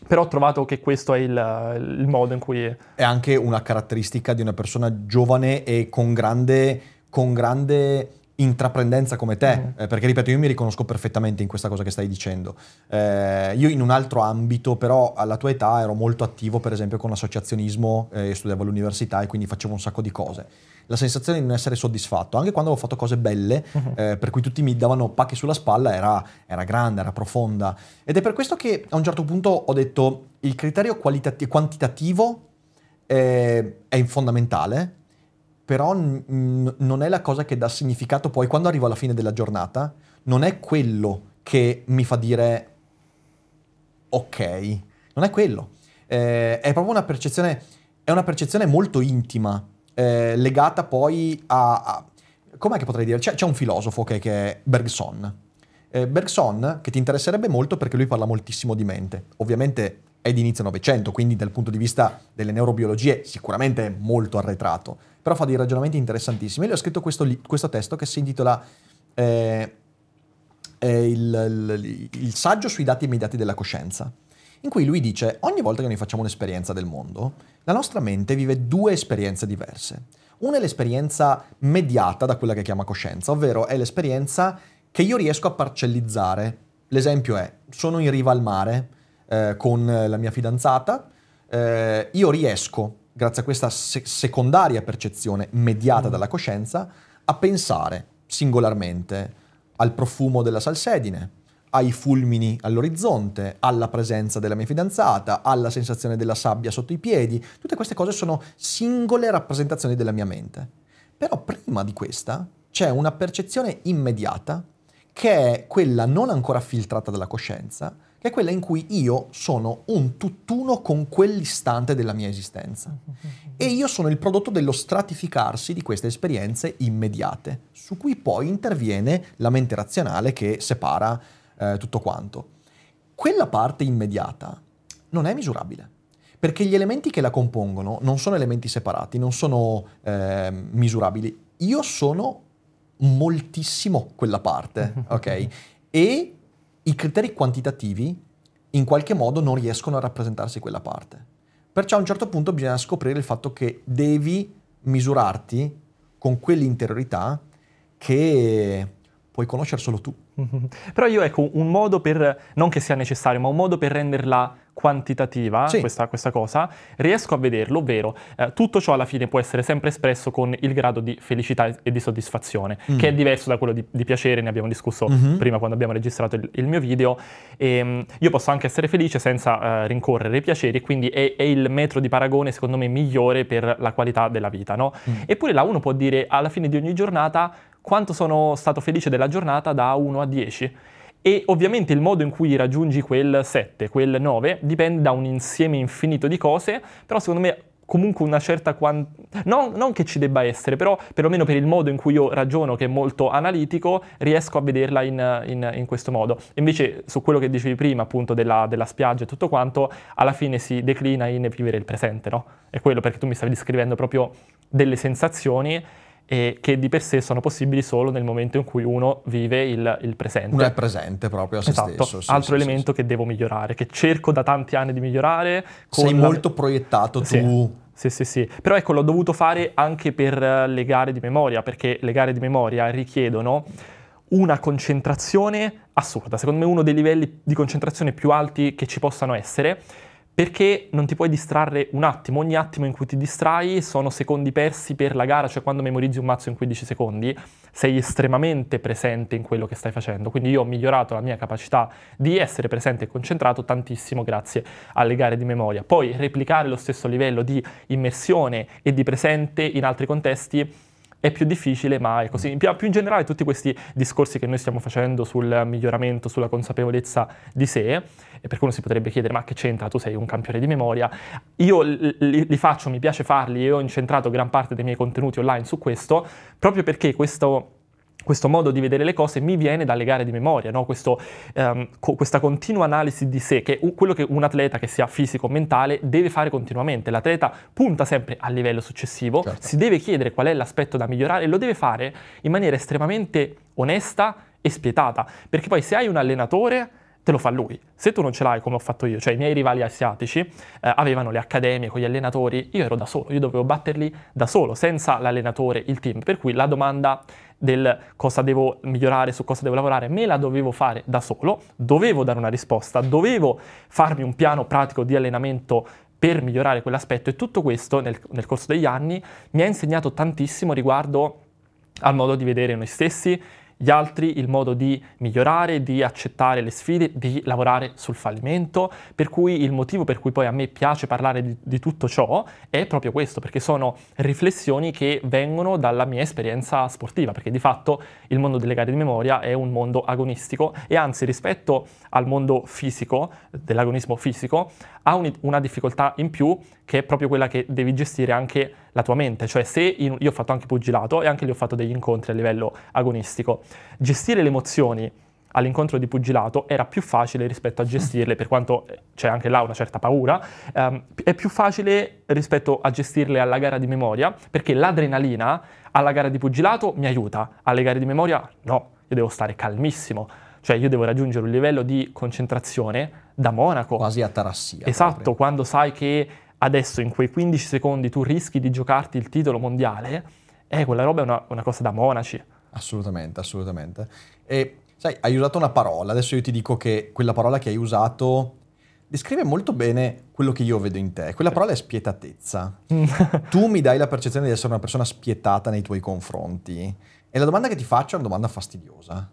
però ho trovato che questo è il, il, modo in cui... È anche una caratteristica di una persona giovane e con grande, con grande intraprendenza come te, mm. eh, perché ripeto, io mi riconosco perfettamente in questa cosa che stai dicendo. Eh, io in un altro ambito, però alla tua età ero molto attivo, per esempio, con l'associazionismo, eh, studiavo all'università e quindi facevo un sacco di cose la sensazione di non essere soddisfatto. Anche quando avevo fatto cose belle, uh-huh. eh, per cui tutti mi davano pacchi sulla spalla, era, era, grande, era profonda. Ed è per questo che a un certo punto ho detto il criterio qualitati- quantitativo eh, è fondamentale, però n- non è la cosa che dà significato poi quando arrivo alla fine della giornata, non è quello che mi fa dire ok, non è quello. Eh, è proprio una percezione, è una percezione molto intima eh, legata poi a, a... Com'è che potrei dire? C'è, c'è un filosofo che, che è Bergson. Eh, Bergson, che ti interesserebbe molto perché lui parla moltissimo di mente. Ovviamente è di inizio Novecento, quindi dal punto di vista delle neurobiologie sicuramente è molto arretrato, però fa dei ragionamenti interessantissimi. Lui ha scritto questo, questo testo che si intitola eh, eh, il, il, il saggio sui dati immediati della coscienza in cui lui dice ogni volta che noi facciamo un'esperienza del mondo, la nostra mente vive due esperienze diverse. Una è l'esperienza mediata da quella che chiama coscienza, ovvero è l'esperienza che io riesco a parcellizzare. L'esempio è, sono in riva al mare eh, con la mia fidanzata, eh, io riesco, grazie a questa se- secondaria percezione mediata mm. dalla coscienza, a pensare singolarmente al profumo della salsedine, ai fulmini all'orizzonte, alla presenza della mia fidanzata, alla sensazione della sabbia sotto i piedi. Tutte queste cose sono singole rappresentazioni della mia mente. Però prima di questa c'è una percezione immediata che è quella non ancora filtrata dalla coscienza, che è quella in cui io sono un tutt'uno con quell'istante della mia esistenza. E io sono il prodotto dello stratificarsi di queste esperienze immediate, su cui poi interviene la mente razionale che separa eh, tutto quanto. Quella parte immediata non è misurabile, perché gli elementi che la compongono non sono elementi separati, non sono eh, misurabili. Io sono moltissimo quella parte, ok? E i criteri quantitativi in qualche modo non riescono a rappresentarsi quella parte. Perciò a un certo punto bisogna scoprire il fatto che devi misurarti con quell'interiorità che puoi conoscere solo tu. Però io ecco un modo per, non che sia necessario, ma un modo per renderla quantitativa, Sì. questa, questa cosa, riesco a vederlo, ovvero eh, tutto ciò alla fine può essere sempre espresso con il grado di felicità e di soddisfazione, Mm. che è diverso da quello di, di piacere, ne abbiamo discusso Mhm. prima quando abbiamo registrato il, il mio video. E, mm, io posso anche essere felice senza eh, rincorrere i piaceri, quindi è, è il metro di paragone secondo me migliore per la qualità della vita, no? Mm. Eppure là uno può dire alla fine di ogni giornata quanto sono stato felice della giornata da 1 a 10. E ovviamente il modo in cui raggiungi quel 7, quel 9, dipende da un insieme infinito di cose, però secondo me comunque una certa quantità, non, non che ci debba essere, però perlomeno per il modo in cui io ragiono, che è molto analitico, riesco a vederla in, in- in questo modo. Invece su quello che dicevi prima, appunto, della, della spiaggia e tutto quanto, alla fine si declina in vivere il presente, no? È quello perché tu mi stavi descrivendo proprio delle sensazioni eh, che di per sé sono possibili solo nel momento in cui uno vive il, il presente. Uno è presente proprio a se Esatto, stesso. sì, altro sì, sì, elemento che devo migliorare, che cerco da tanti anni di migliorare. sì. Sei la- molto proiettato Sì. tu. Sì, sì, sì. Però ecco, l'ho dovuto fare anche per le gare di memoria, perché le gare di memoria richiedono una concentrazione assurda, secondo me uno dei livelli di concentrazione più alti che ci possano essere, perché non ti puoi distrarre un attimo, ogni attimo in cui ti distrai sono secondi persi per la gara, cioè quando memorizzi un mazzo in 15 secondi sei estremamente presente in quello che stai facendo, quindi io ho migliorato la mia capacità di essere presente e concentrato tantissimo grazie alle gare di memoria. Poi replicare lo stesso livello di immersione e di presente in altri contesti è più difficile, ma è così. Più, più in generale tutti questi discorsi che noi stiamo facendo sul miglioramento, sulla consapevolezza di sé, e perché uno si potrebbe chiedere ma che c'entra, tu sei un campione di memoria, io li, li- li faccio, mi piace farli e ho incentrato gran parte dei miei contenuti online su questo, proprio perché questo questo modo di vedere le cose mi viene dalle gare di memoria, no? Questo, ehm, co- questa continua analisi di sé, che è quello che un atleta che sia fisico o mentale deve fare continuamente. L'atleta punta sempre al livello successivo, Certo. si deve chiedere qual è l'aspetto da migliorare e lo deve fare in maniera estremamente onesta e spietata, perché poi se hai un allenatore te lo fa lui. Se tu non ce l'hai come ho fatto io, cioè i miei rivali asiatici eh, avevano le accademie con gli allenatori, io ero da solo, io dovevo batterli da solo, senza l'allenatore, il team. Per cui la domanda del cosa devo migliorare, su cosa devo lavorare, me la dovevo fare da solo, dovevo dare una risposta, dovevo farmi un piano pratico di allenamento per migliorare quell'aspetto e tutto questo nel, nel corso degli anni mi ha insegnato tantissimo riguardo al modo di vedere noi stessi, gli altri, il modo di migliorare, di accettare le sfide, di lavorare sul fallimento, per cui il motivo per cui poi a me piace parlare di, di tutto ciò è proprio questo, perché sono riflessioni che vengono dalla mia esperienza sportiva, perché di fatto il mondo delle gare di memoria è un mondo agonistico e anzi rispetto al mondo fisico, dell'agonismo fisico, ha un- una difficoltà in più che è proprio quella che devi gestire anche la tua mente, cioè se in- io ho fatto anche pugilato e anche lì ho fatto degli incontri a livello agonistico, gestire le emozioni all'incontro di pugilato era più facile rispetto a gestirle, per quanto c'è anche là una certa paura, ehm, è più facile rispetto a gestirle alla gara di memoria, perché l'adrenalina alla gara di pugilato mi aiuta, alle gare di memoria no, io devo stare calmissimo, cioè io devo raggiungere un livello di concentrazione da monaco. Quasi a tarassia. Esatto, proprio. quando sai che adesso in quei 15 secondi tu rischi di giocarti il titolo mondiale, eh, quella roba è una, una cosa da monaci. Assolutamente, assolutamente. E sai, hai usato una parola, adesso io ti dico che quella parola che hai usato descrive molto bene quello che io vedo in te. Quella parola è spietatezza. tu mi dai la percezione di essere una persona spietata nei tuoi confronti. E la domanda che ti faccio è una domanda fastidiosa.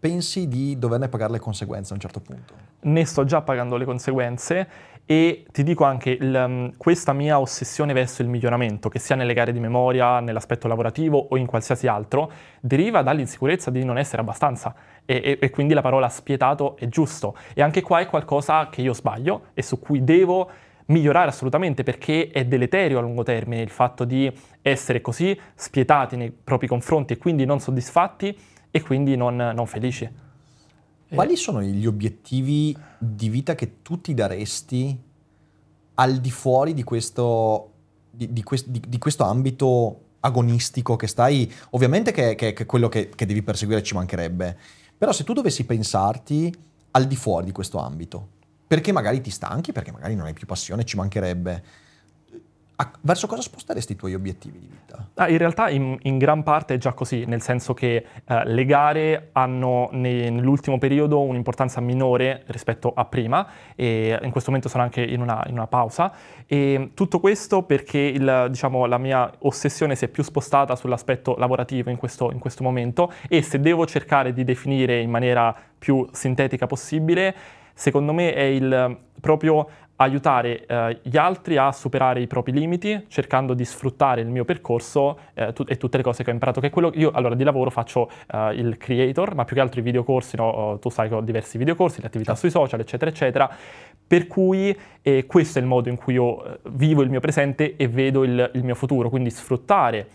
Pensi di doverne pagare le conseguenze a un certo punto? ne sto già pagando le conseguenze e ti dico anche il, um, questa mia ossessione verso il miglioramento, che sia nelle gare di memoria, nell'aspetto lavorativo o in qualsiasi altro, deriva dall'insicurezza di non essere abbastanza e, e- e quindi la parola spietato è giusto. E anche qua è qualcosa che io sbaglio e su cui devo migliorare assolutamente perché è deleterio a lungo termine il fatto di essere così spietati nei propri confronti e quindi non soddisfatti e quindi non, non felici. Quali sono gli obiettivi di vita che tu ti daresti al di fuori di questo, di, di quest- di- questo ambito agonistico che stai, ovviamente che è quello che, che devi perseguire ci mancherebbe, però se tu dovessi pensarti al di fuori di questo ambito, perché magari ti stanchi, perché magari non hai più passione, ci mancherebbe, verso cosa sposteresti i tuoi obiettivi di vita? Ah, in realtà in, in gran parte è già così, nel senso che eh, le gare hanno ne- nell'ultimo periodo un'importanza minore rispetto a prima e in questo momento sono anche in una, in una pausa e tutto questo perché il, diciamo, la mia ossessione si è più spostata sull'aspetto lavorativo in questo, in questo momento e se devo cercare di definire in maniera più sintetica possibile, secondo me è il proprio aiutare eh, gli altri a superare i propri limiti, cercando di sfruttare il mio percorso eh, tu- e tutte le cose che ho imparato. Che quello io allora di lavoro faccio eh, il creator, ma più che altro i videocorsi, no? tu sai che ho diversi videocorsi, le attività Certo. sui social, eccetera, eccetera. Per cui eh, questo è il modo in cui io eh, vivo il mio presente e vedo il, il mio futuro, quindi sfruttare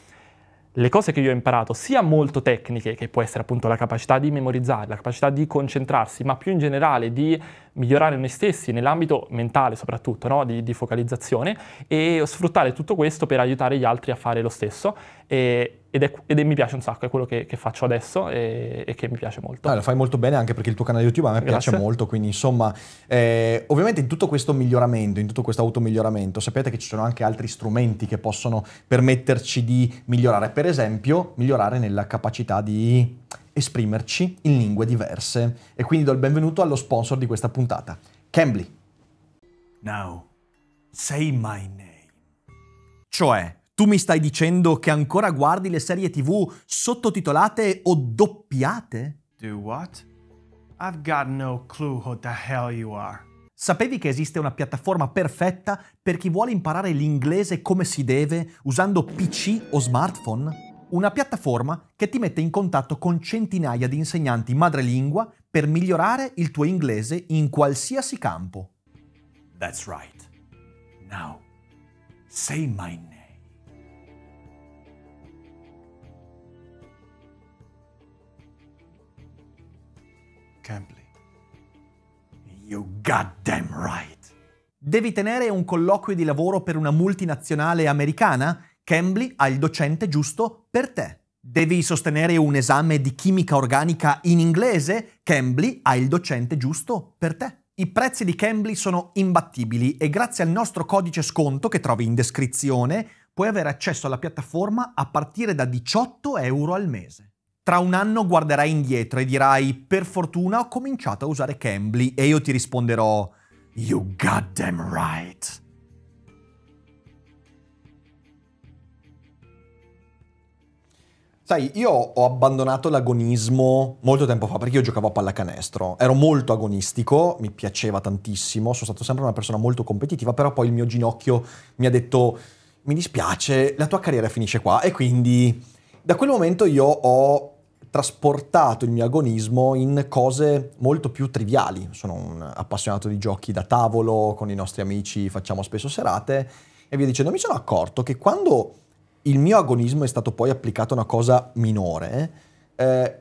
le cose che io ho imparato, sia molto tecniche, che può essere appunto la capacità di memorizzare, la capacità di concentrarsi, ma più in generale di migliorare noi stessi nell'ambito mentale soprattutto, no? di, di focalizzazione, e sfruttare tutto questo per aiutare gli altri a fare lo stesso. E, ed, è, ed è- mi piace un sacco, è quello che, che faccio adesso e, e che mi piace molto. Ah, lo fai molto bene anche perché il tuo canale YouTube a me piace Grazie. molto, quindi insomma, eh, ovviamente in tutto questo miglioramento, in tutto questo automiglioramento, sapete che ci sono anche altri strumenti che possono permetterci di migliorare, per esempio migliorare nella capacità di esprimerci in lingue diverse. E quindi do il benvenuto allo sponsor di questa puntata, Cambly. Now, say my name. Cioè, tu mi stai dicendo che ancora guardi le serie TV sottotitolate o doppiate? Do what? I've got no clue who the hell you are. Sapevi che esiste una piattaforma perfetta per chi vuole imparare l'inglese come si deve usando PC o smartphone? Una piattaforma che ti mette in contatto con centinaia di insegnanti madrelingua per migliorare il tuo inglese in qualsiasi campo. That's right. Now, say my name. Cambly. You goddamn right. Devi tenere un colloquio di lavoro per una multinazionale americana? Cambly ha il docente giusto per te. Devi sostenere un esame di chimica organica in inglese? Cambly ha il docente giusto per te. I prezzi di Cambly sono imbattibili e grazie al nostro codice sconto che trovi in descrizione puoi avere accesso alla piattaforma a partire da 18 euro al mese. Tra un anno guarderai indietro e dirai per fortuna ho cominciato a usare Cambly e io ti risponderò You goddamn right. Sai, io ho abbandonato l'agonismo molto tempo fa perché io giocavo a pallacanestro. Ero molto agonistico, mi piaceva tantissimo, sono stato sempre una persona molto competitiva, però poi il mio ginocchio mi ha detto mi dispiace, la tua carriera finisce qua e quindi da quel momento io ho trasportato il mio agonismo in cose molto più triviali. Sono un appassionato di giochi da tavolo, con i nostri amici facciamo spesso serate e via dicendo. Mi sono accorto che quando il mio agonismo è stato poi applicato a una cosa minore, eh,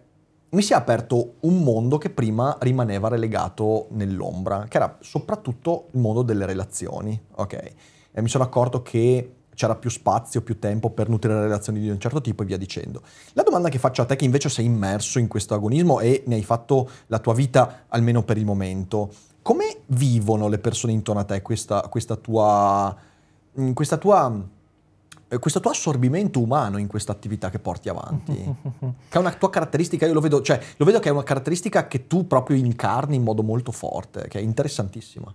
mi si è aperto un mondo che prima rimaneva relegato nell'ombra, che era soprattutto il mondo delle relazioni, ok? E mi sono accorto che c'era più spazio, più tempo per nutrire relazioni di un certo tipo e via dicendo. La domanda che faccio a te che invece sei immerso in questo agonismo e ne hai fatto la tua vita almeno per il momento, come vivono le persone intorno a te questa, questa tua... mm, Questa tua questo tuo assorbimento umano in questa attività che porti avanti, che è una tua caratteristica, io lo vedo, cioè, lo vedo che è una caratteristica che tu proprio incarni in modo molto forte, che è interessantissima.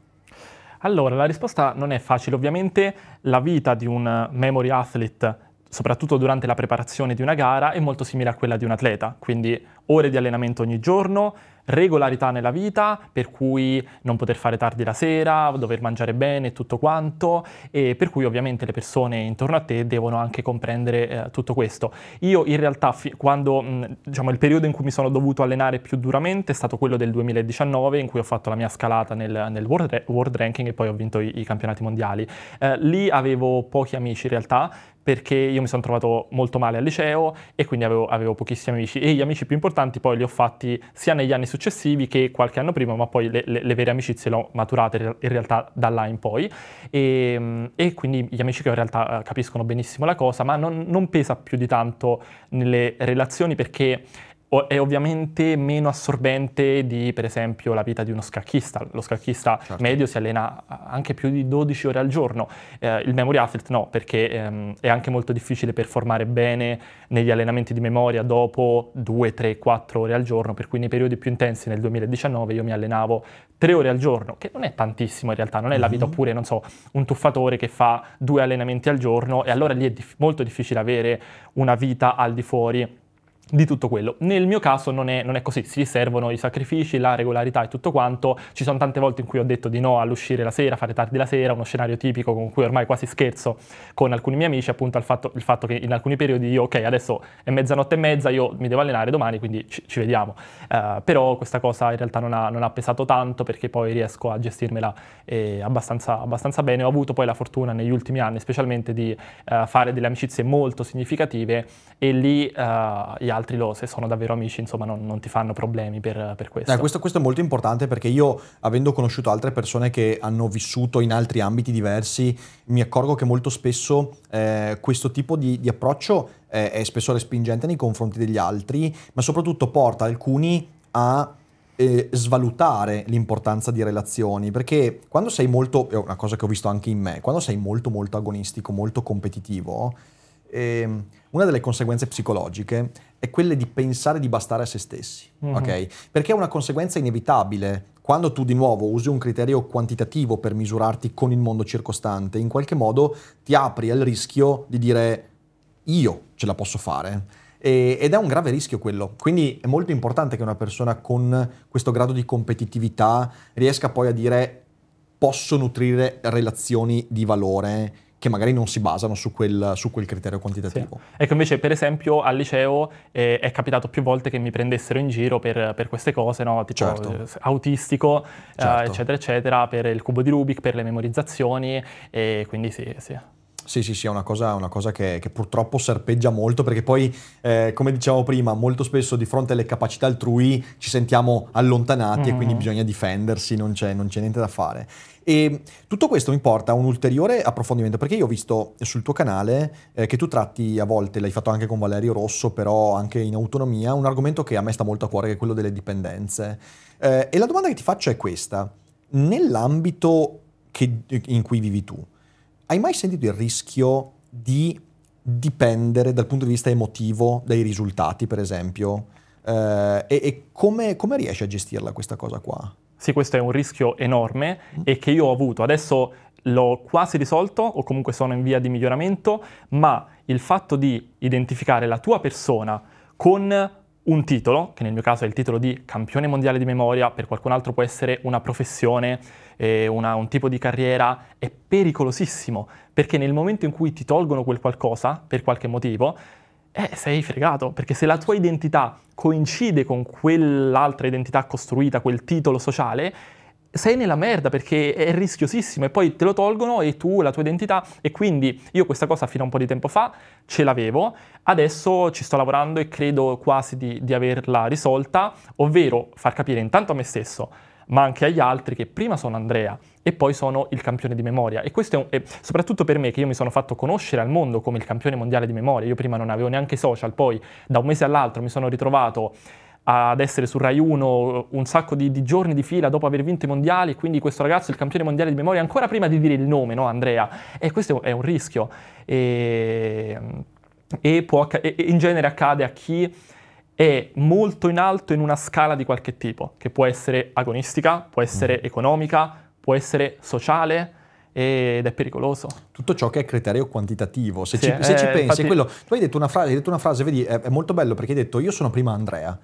Allora, la risposta non è facile. Ovviamente la vita di un memory athlete, soprattutto durante la preparazione di una gara, è molto simile a quella di un atleta. Quindi ore di allenamento ogni giorno, regolarità nella vita, per cui non poter fare tardi la sera, dover mangiare bene e tutto quanto, e per cui ovviamente le persone intorno a te devono anche comprendere eh, tutto questo. Io in realtà, fi- quando, mh, diciamo, il periodo in cui mi sono dovuto allenare più duramente è stato quello del 2019, in cui ho fatto la mia scalata nel, nel world, ra- world ranking e poi ho vinto i, i campionati mondiali. Eh, lì avevo pochi amici in realtà, perché io mi sono trovato molto male al liceo e quindi avevo, avevo pochissimi amici. E gli amici più importanti poi li ho fatti sia negli anni successivi che qualche anno prima, ma poi le, le- le vere amicizie le ho maturate in realtà da là in poi. E, e quindi gli amici che in realtà eh, capiscono benissimo la cosa, ma non, non pesa più di tanto nelle relazioni perché è ovviamente meno assorbente di, per esempio, la vita di uno scacchista. Lo scacchista Certo. medio si allena anche più di 12 ore al giorno. Eh, il memory athlete no, perché ehm, è anche molto difficile performare bene negli allenamenti di memoria dopo 2, 3, 4 ore al giorno, per cui nei periodi più intensi nel 2019 io mi allenavo 3 ore al giorno, che non è tantissimo in realtà, non è la vita Mhm. oppure, non so, un tuffatore che fa due allenamenti al giorno e allora lì è dif- molto difficile avere una vita al di fuori di tutto quello. Nel mio caso non è, non è così, si servono i sacrifici, la regolarità e tutto quanto. Ci sono tante volte in cui ho detto di no all'uscire la sera, fare tardi la sera, uno scenario tipico con cui ormai quasi scherzo con alcuni miei amici, appunto al fatto, il fatto che in alcuni periodi io, ok, adesso è mezzanotte e mezza, io mi devo allenare domani, quindi ci, ci vediamo. Eh, però questa cosa in realtà non ha, non ha pesato tanto perché poi riesco a gestirmela eh, abbastanza, abbastanza bene. Ho avuto poi la fortuna negli ultimi anni specialmente di eh, fare delle amicizie molto significative e lì eh, gli altri lo, se sono davvero amici, insomma, non, non ti fanno problemi per, per questo. Eh, questo, questo è molto importante perché io, avendo conosciuto altre persone che hanno vissuto in altri ambiti diversi, mi accorgo che molto spesso eh, questo tipo di, di approccio eh, è spesso respingente nei confronti degli altri, ma soprattutto porta alcuni a eh, svalutare l'importanza di relazioni, perché quando sei molto, è una cosa che ho visto anche in me, quando sei molto molto agonistico, molto competitivo, ehm, una delle conseguenze psicologiche è quelle di pensare di bastare a se stessi, Mhm. ok? Perché è una conseguenza inevitabile. Quando tu di nuovo usi un criterio quantitativo per misurarti con il mondo circostante, in qualche modo ti apri al rischio di dire io ce la posso fare. E- ed è un grave rischio quello. Quindi è molto importante che una persona con questo grado di competitività riesca poi a dire posso nutrire relazioni di valore che magari non si basano su quel, su quel criterio quantitativo. Ecco, invece, per esempio, al liceo eh, è capitato più volte che mi prendessero in giro per, per queste cose, no? Tipo Certo. eh, autistico, eh, Certo. eccetera, eccetera, per il cubo di Rubik, per le memorizzazioni, e quindi sì, sì. Sì, sì, sì, è una cosa, una cosa che, che purtroppo serpeggia molto perché poi, eh, come dicevamo prima, molto spesso di fronte alle capacità altrui ci sentiamo allontanati e Mm. quindi bisogna difendersi, non c'è, non c'è niente da fare. E tutto questo mi porta a un ulteriore approfondimento perché io ho visto sul tuo canale eh, che tu tratti a volte, l'hai fatto anche con Valerio Rosso, però anche in autonomia, un argomento che a me sta molto a cuore che è quello delle dipendenze. Eh, e la domanda che ti faccio è questa. Nell'ambito che- in cui vivi tu, hai mai sentito il rischio di dipendere dal punto di vista emotivo dai risultati, per esempio? Eh, e e come, come riesci a gestirla questa cosa qua? Sì, questo è un rischio enorme e che io ho avuto. Adesso l'ho quasi risolto o comunque sono in via di miglioramento, ma il fatto di identificare la tua persona con un titolo, che nel mio caso è il titolo di campione mondiale di memoria, per qualcun altro può essere una professione, eh, una- un tipo di carriera, è pericolosissimo, perché nel momento in cui ti tolgono quel qualcosa, per qualche motivo, eh, sei fregato, perché se la tua identità coincide con quell'altra identità costruita, quel titolo sociale, sei nella merda perché è rischiosissimo e poi te lo tolgono e tu la tua identità e quindi io questa cosa fino a un po' di tempo fa ce l'avevo, adesso ci sto lavorando e credo quasi di, di averla risolta, ovvero far capire intanto a me stesso ma anche agli altri che prima sono Andrea e poi sono il campione di memoria. E questo è, un- è soprattutto per me che io mi sono fatto conoscere al mondo come il campione mondiale di memoria. Io prima non avevo neanche social, poi da un mese all'altro mi sono ritrovato ad essere su Rai 1 un sacco di, di giorni di fila dopo aver vinto i mondiali, quindi questo ragazzo è il campione mondiale di memoria ancora prima di dire il nome, no Andrea? E questo è un rischio. E, e può e in genere accade a chi è molto in alto in una scala di qualche tipo, che può essere agonistica, può essere economica, può essere sociale ed è pericoloso. Tutto ciò che è criterio quantitativo. Se, Sì, ci, se ci eh, pensi, infatti- quello, tu hai detto una frase, hai detto una frase vedi, è, è molto bello perché hai detto io sono prima Andrea.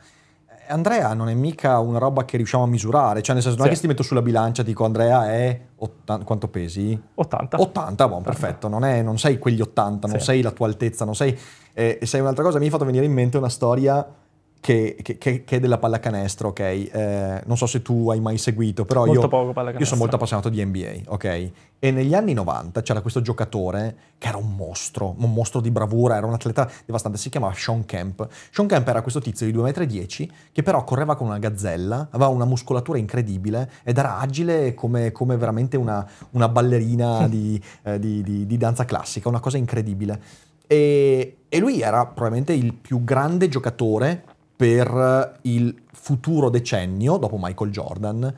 Eh, Andrea non è mica una roba che riusciamo a misurare, cioè nel senso non è Sì. che se ti metto sulla bilancia dico Andrea è 80, quanto pesi? 80. 80, buon, perfetto, non, è- non sei quegli 80, non Sì. sei la tua altezza, non sei... eh, sei un'altra cosa, mi hai fatto venire in mente una storia che, che- che- della pallacanestro, ok? Eh, non so se tu hai mai seguito, però Molto io, poco io sono molto appassionato di NBA, ok? E negli anni 90 c'era questo giocatore che era un mostro, un mostro di bravura, era un atleta devastante, si chiamava Sean Kemp. Sean Kemp era questo tizio di 2,10 m che però correva con una gazzella, aveva una muscolatura incredibile ed era agile come, come veramente una, una ballerina di, eh, di- di- di danza classica, una cosa incredibile. E, e lui era probabilmente il più grande giocatore per il futuro decennio, dopo Michael Jordan.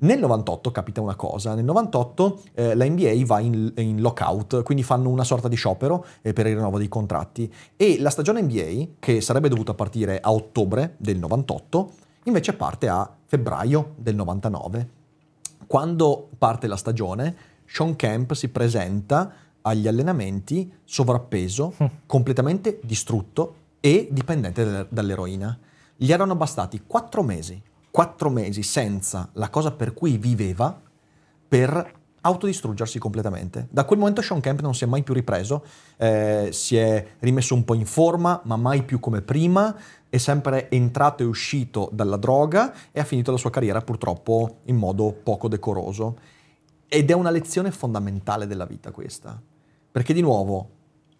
Nel 98 capita una cosa, nel 98 eh, la NBA va in, in, lockout, quindi fanno una sorta di sciopero eh, per il rinnovo dei contratti e la stagione NBA, che sarebbe dovuta partire a ottobre del 98, invece parte a febbraio del 99. Quando parte la stagione, Sean Kemp si presenta agli allenamenti sovrappeso, mm. completamente distrutto e dipendente dall'eroina. Gli erano bastati quattro mesi quattro mesi senza la cosa per cui viveva per autodistruggersi completamente. Da quel momento Sean Kemp non si è mai più ripreso, eh, si è rimesso un po' in forma, ma mai più come prima, è sempre entrato e uscito dalla droga e ha finito la sua carriera purtroppo in modo poco decoroso. Ed è una lezione fondamentale della vita questa. Perché di nuovo,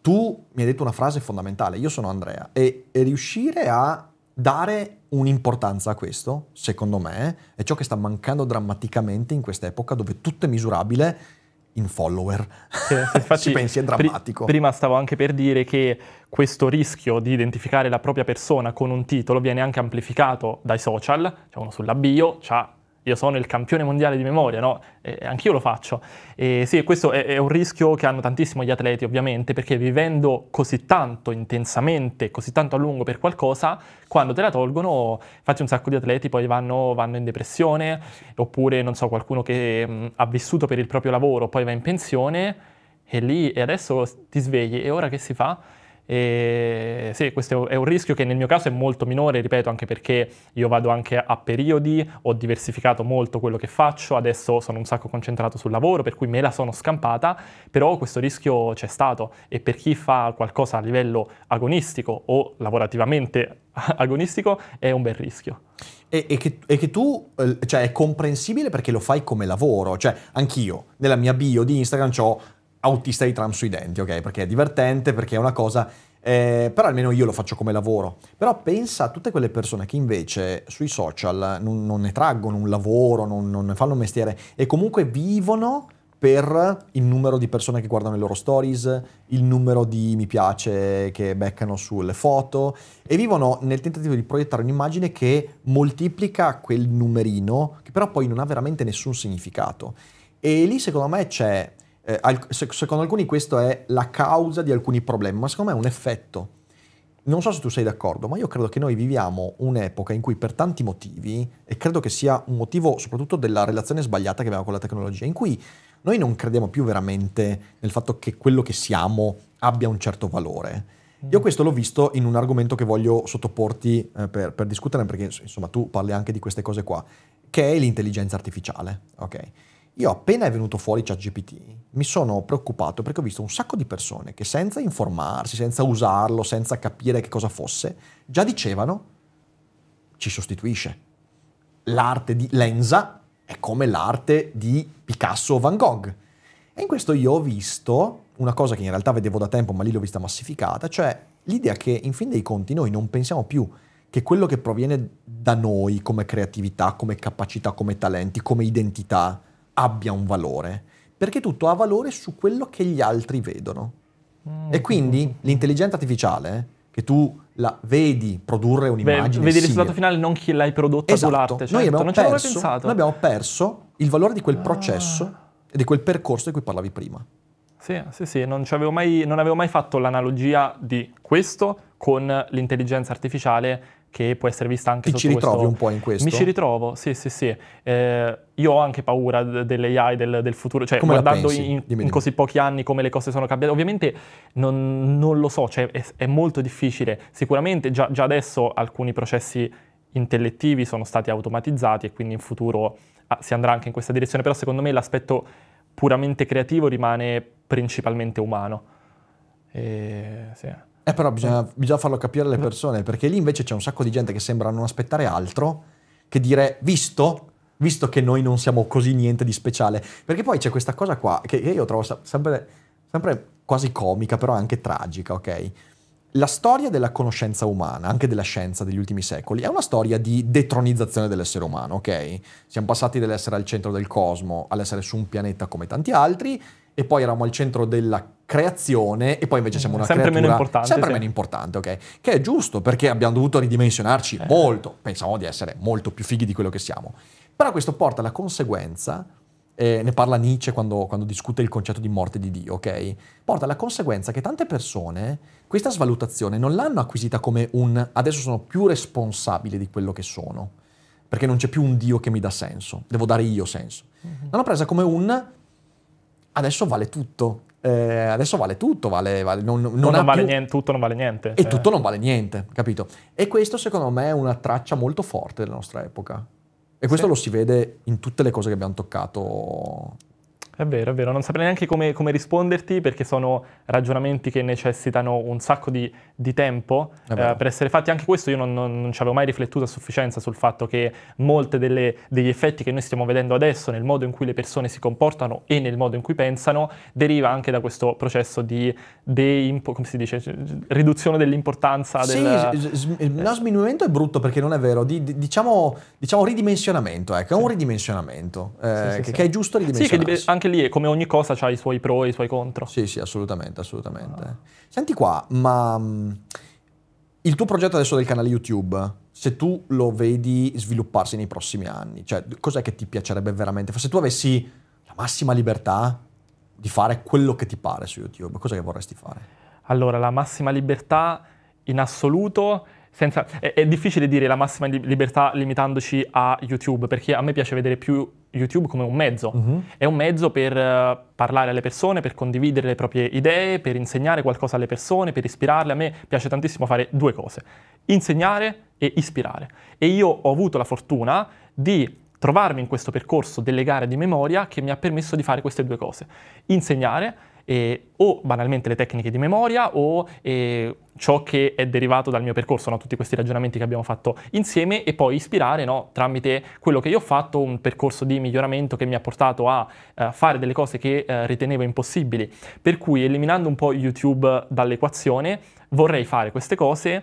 tu mi hai detto una frase fondamentale, io sono Andrea, e, e riuscire a dare un'importanza a questo, secondo me, è ciò che sta mancando drammaticamente in quest'epoca dove tutto è misurabile in follower. Sì, infatti, Ci pensi, è drammatico. Pri- prima stavo anche per dire che questo rischio di identificare la propria persona con un titolo viene anche amplificato dai social, cioè uno sulla bio, c'ha io sono il campione mondiale di memoria, no? E anch'io lo faccio. E sì, questo è, è, un rischio che hanno tantissimo gli atleti, ovviamente, perché vivendo così tanto intensamente, così tanto a lungo per qualcosa, quando te la tolgono, infatti un sacco di atleti poi vanno, vanno in depressione, oppure, non so, qualcuno che mh, ha vissuto per il proprio lavoro, poi va in pensione, e lì, e adesso ti svegli, e ora che si fa? E sì, questo è un rischio che nel mio caso è molto minore, ripeto, anche perché io vado anche a periodi, ho diversificato molto quello che faccio, adesso sono un sacco concentrato sul lavoro, per cui me la sono scampata, però questo rischio c'è stato e per chi fa qualcosa a livello agonistico o lavorativamente agonistico è un bel rischio. E, e, che, e, che, tu, eh, cioè è comprensibile perché lo fai come lavoro, cioè anch'io nella mia bio di Instagram ho autista di tram sui denti, ok? Perché è divertente, perché è una cosa... Eh, però almeno io lo faccio come lavoro. Però pensa a tutte quelle persone che invece sui social non, non ne traggono un lavoro, non, non ne fanno un mestiere e comunque vivono per il numero di persone che guardano le loro stories, il numero di mi piace che beccano sulle foto e vivono nel tentativo di proiettare un'immagine che moltiplica quel numerino che però poi non ha veramente nessun significato. E lì secondo me c'è eh, secondo alcuni questo è la causa di alcuni problemi, ma secondo me è un effetto. Non so se tu sei d'accordo, ma io credo che noi viviamo un'epoca in cui per tanti motivi, e credo che sia un motivo soprattutto della relazione sbagliata che abbiamo con la tecnologia, in cui noi non crediamo più veramente nel fatto che quello che siamo abbia un certo valore. Mm. Io questo l'ho visto in un argomento che voglio sottoporti eh, per, per discutere, perché insomma tu parli anche di queste cose qua, che è l'intelligenza artificiale. Okay? Io appena è venuto fuori ChatGPT mi sono preoccupato perché ho visto un sacco di persone che senza informarsi, senza usarlo, senza capire che cosa fosse, già dicevano ci sostituisce. L'arte di Lenza è come l'arte di Picasso o Van Gogh. E in questo io ho visto una cosa che in realtà vedevo da tempo, ma lì l'ho vista massificata, cioè l'idea che in fin dei conti noi non pensiamo più che quello che proviene da noi come creatività, come capacità, come talenti, come identità, abbia un valore, perché tutto ha valore su quello che gli altri vedono. Mm. E quindi l'intelligenza artificiale, che tu la vedi produrre un'immagine. Beh, vedi il risultato finale, non chi l'hai prodotta esatto. sull'arte. Certo, noi, abbiamo perso, noi abbiamo perso il valore di quel ah. processo e di quel percorso di cui parlavi prima. Sì, sì, sì, non, avevo mai, non avevo mai fatto l'analogia di questo con l'intelligenza artificiale che può essere vista anche Ti ci ritrovi questo... un po' in questo? Mi ci ritrovo, sì, sì, sì. Eh, io ho anche paura dell'AI, del, del futuro, cioè come guardando in, in, così pochi anni come le cose sono cambiate, ovviamente non, non lo so, cioè è, è, molto difficile. Sicuramente già, già, adesso alcuni processi intellettivi sono stati automatizzati e quindi in futuro ah, si andrà anche in questa direzione, però secondo me l'aspetto puramente creativo rimane principalmente umano. E, sì. Eh però bisogna, bisogna, farlo capire alle persone, perché lì invece c'è un sacco di gente che sembra non aspettare altro che dire, visto, visto che noi non siamo così niente di speciale. Perché poi c'è questa cosa qua che io trovo sempre, sempre quasi comica, però anche tragica, ok? La storia della conoscenza umana, anche della scienza degli ultimi secoli, è una storia di detronizzazione dell'essere umano, ok? Siamo passati dall'essere al centro del cosmo all'essere su un pianeta come tanti altri, e poi eravamo al centro della creazione e poi invece siamo una Sempre creatura meno importante, sempre sì. meno importante, ok? Che è giusto perché abbiamo dovuto ridimensionarci Eh. molto, pensavamo di essere molto più fighi di quello che siamo. Però questo porta alla conseguenza, eh, ne parla Nietzsche quando, quando discute il concetto di morte di Dio, ok? Porta alla conseguenza che tante persone questa svalutazione non l'hanno acquisita come un adesso sono più responsabile di quello che sono, perché non c'è più un Dio che mi dà senso, devo dare io senso. L'hanno presa come un adesso vale tutto, eh, adesso vale tutto, vale, vale- non, non Non, vale più- niente, tutto non vale niente. e cioè. tutto non vale niente, capito? E questo secondo me è una traccia molto forte della nostra epoca. E questo Sì. lo si vede in tutte le cose che abbiamo toccato. È vero, è vero, non saprei neanche come, come risponderti perché sono ragionamenti che necessitano un sacco di, di tempo eh, per essere fatti. Anche questo io non, non- non ci avevo mai riflettuto a sufficienza sul fatto che delle- degli effetti che noi stiamo vedendo adesso nel modo in cui le persone si comportano e nel modo in cui pensano deriva anche da questo processo di deimpo- come si dice, riduzione dell'importanza Sì, del... s- s- no, sminuimento è brutto perché non è vero, di- di- diciamo, diciamo ridimensionamento, ecco, è un ridimensionamento, eh, Sì, sì, che, sì. che è giusto Sì, che ridimensionarsi. Anche lì, come ogni cosa, ha i suoi pro e i suoi contro. Sì, sì, assolutamente, assolutamente. Senti qua, ma mh, il tuo progetto adesso del canale YouTube, se tu lo vedi svilupparsi nei prossimi anni, cioè cos'è che ti piacerebbe veramente? Se tu avessi la massima libertà di fare quello che ti pare su YouTube, cos'è che vorresti fare? Allora, la massima libertà in assoluto, senza- è, è difficile dire la massima li- libertà limitandoci a YouTube, perché a me piace vedere più YouTube come un mezzo. È un mezzo per eh, parlare alle persone, per condividere le proprie idee, per insegnare qualcosa alle persone, per ispirarle. A me piace tantissimo fare due cose, insegnare e ispirare. E io ho avuto la fortuna di trovarmi in questo percorso delle gare di memoria che mi ha permesso di fare queste due cose. Insegnare eh, o banalmente le tecniche di memoria o eh, ciò che è derivato dal mio percorso, no? tutti questi ragionamenti che abbiamo fatto insieme e poi ispirare no? tramite quello che io ho fatto, un percorso di miglioramento che mi ha portato a eh, fare delle cose che eh, ritenevo impossibili. Per cui eliminando un po' YouTube dall'equazione vorrei fare queste cose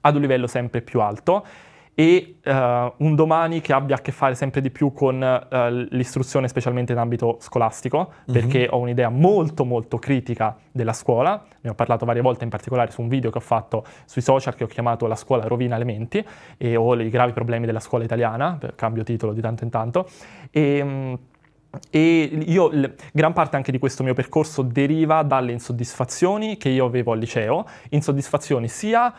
ad un livello sempre più alto e eh, un domani che abbia a che fare sempre di più con eh, l'istruzione, specialmente in ambito scolastico, perché ho un'idea molto molto critica della scuola. Ne ho parlato varie volte, in particolare su un video che ho fatto sui social che ho chiamato La scuola rovina le menti e ho i gravi problemi della scuola italiana, cambio titolo di tanto in tanto. E, mm, e io, gran parte anche di questo mio percorso deriva dalle insoddisfazioni che io avevo al liceo, insoddisfazioni sia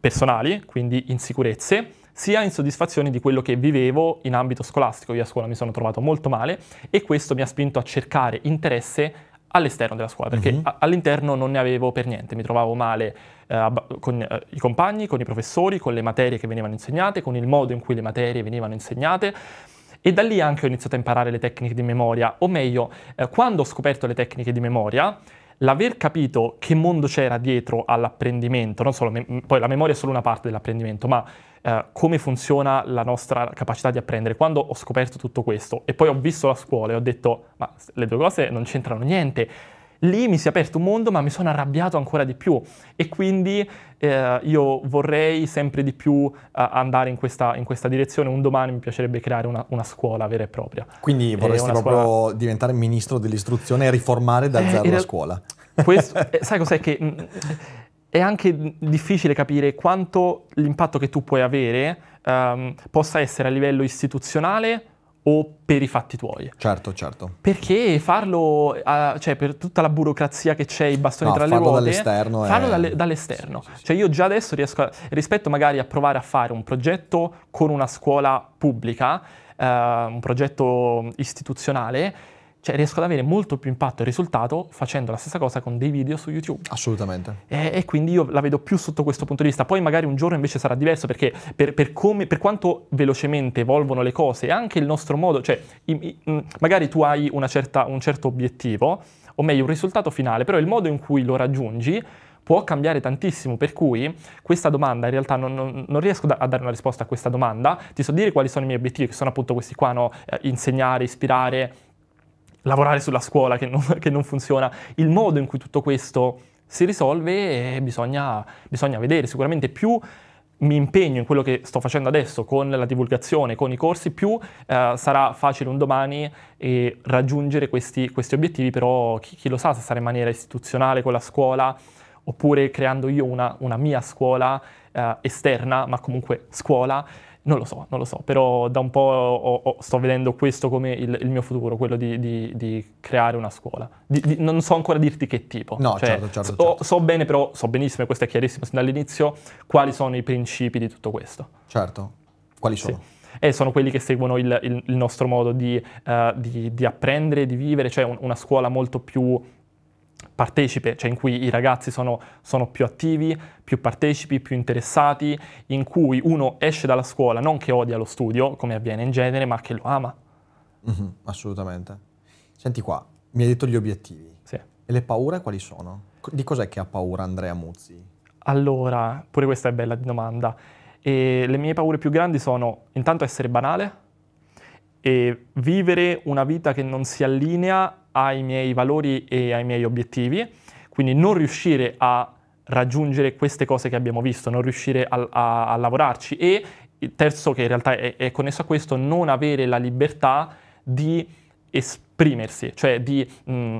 personali, quindi insicurezze, sia insoddisfazioni di quello che vivevo in ambito scolastico. Io a scuola mi sono trovato molto male e questo mi ha spinto a cercare interesse all'esterno della scuola, perché a- all'interno non ne avevo per niente, mi trovavo male eh, con eh, i compagni, con i professori, con le materie che venivano insegnate, con il modo in cui le materie venivano insegnate. E da lì anche ho iniziato a imparare le tecniche di memoria, o meglio, eh, quando ho scoperto le tecniche di memoria, l'aver capito che mondo c'era dietro all'apprendimento, non solo, me- poi la memoria è solo una parte dell'apprendimento, ma eh, come funziona la nostra capacità di apprendere. Quando ho scoperto tutto questo e poi ho visto la scuola e ho detto, ma le due cose non c'entrano niente, lì mi si è aperto un mondo, ma mi sono arrabbiato ancora di più e quindi eh, io vorrei sempre di più eh, andare in questa, in questa direzione. Un domani mi piacerebbe creare una, una scuola vera e propria. Quindi vorresti una proprio diventare ministro dell'istruzione e riformare da Eh, zero la scuola. Questo, eh, sai cos'è che mh, è anche difficile capire quanto l'impatto che tu puoi avere ehm, possa essere a livello istituzionale o per i fatti tuoi. Certo, certo. Perché farlo, eh, cioè per tutta la burocrazia che c'è, i bastoni No, tra le farlo ruote, dall'esterno è- farlo dalle- dall'esterno. Sì, sì, sì. Cioè io già adesso riesco, a, rispetto magari a provare a fare un progetto con una scuola pubblica, eh, un progetto istituzionale, cioè riesco ad avere molto più impatto e risultato facendo la stessa cosa con dei video su YouTube. Assolutamente. E, e quindi io la vedo più sotto questo punto di vista. Poi magari un giorno invece sarà diverso perché per, per come- per quanto velocemente evolvono le cose e anche il nostro modo, cioè i- i- mh, magari tu hai una certa- un certo obiettivo, o meglio un risultato finale, però il modo in cui lo raggiungi può cambiare tantissimo, per cui questa domanda in realtà non, non- non riesco da- a dare una risposta a questa domanda, ti so dire quali sono i miei obiettivi, che sono appunto questi qua, no? Eh, insegnare, ispirare, lavorare sulla scuola che non, che non funziona, il modo in cui tutto questo si risolve eh, bisogna, bisogna vedere. Sicuramente più mi impegno in quello che sto facendo adesso con la divulgazione, con i corsi, più eh, sarà facile un domani eh, raggiungere questi, questi, obiettivi, però chi, chi, lo sa se sarà in maniera istituzionale con la scuola oppure creando io una, una mia scuola eh, esterna, ma comunque scuola, non lo so, non lo so, però da un po' ho, ho, sto vedendo questo come il, il mio futuro, quello di, di, di creare una scuola. Di, non so ancora dirti che tipo. No, cioè, certo, certo, certo. So, bene, però so benissimo, e questo è chiarissimo sin dall'inizio, quali sono i principi di tutto questo. Certo, quali sono? Sì. E sono quelli che seguono il, il, il nostro modo di, uh, di, apprendere, di vivere, cioè un, una scuola molto più partecipe, cioè in cui i ragazzi sono, sono, più attivi, più partecipi, più interessati, in cui uno esce dalla scuola non che odia lo studio, come avviene in genere, ma che lo ama. Mm-hmm, assolutamente. Senti qua, mi hai detto gli obiettivi. Sì. E le paure quali sono? Di cos'è che ha paura Andrea Muzzi? Allora, pure questa è bella domanda. E le mie paure più grandi sono intanto essere banale e vivere una vita che non si allinea ai miei valori e ai miei obiettivi, quindi non riuscire a raggiungere queste cose che abbiamo visto, non riuscire a, a, a lavorarci e il terzo che in realtà è, è, connesso a questo, non avere la libertà di esprimersi, cioè di mh, mm,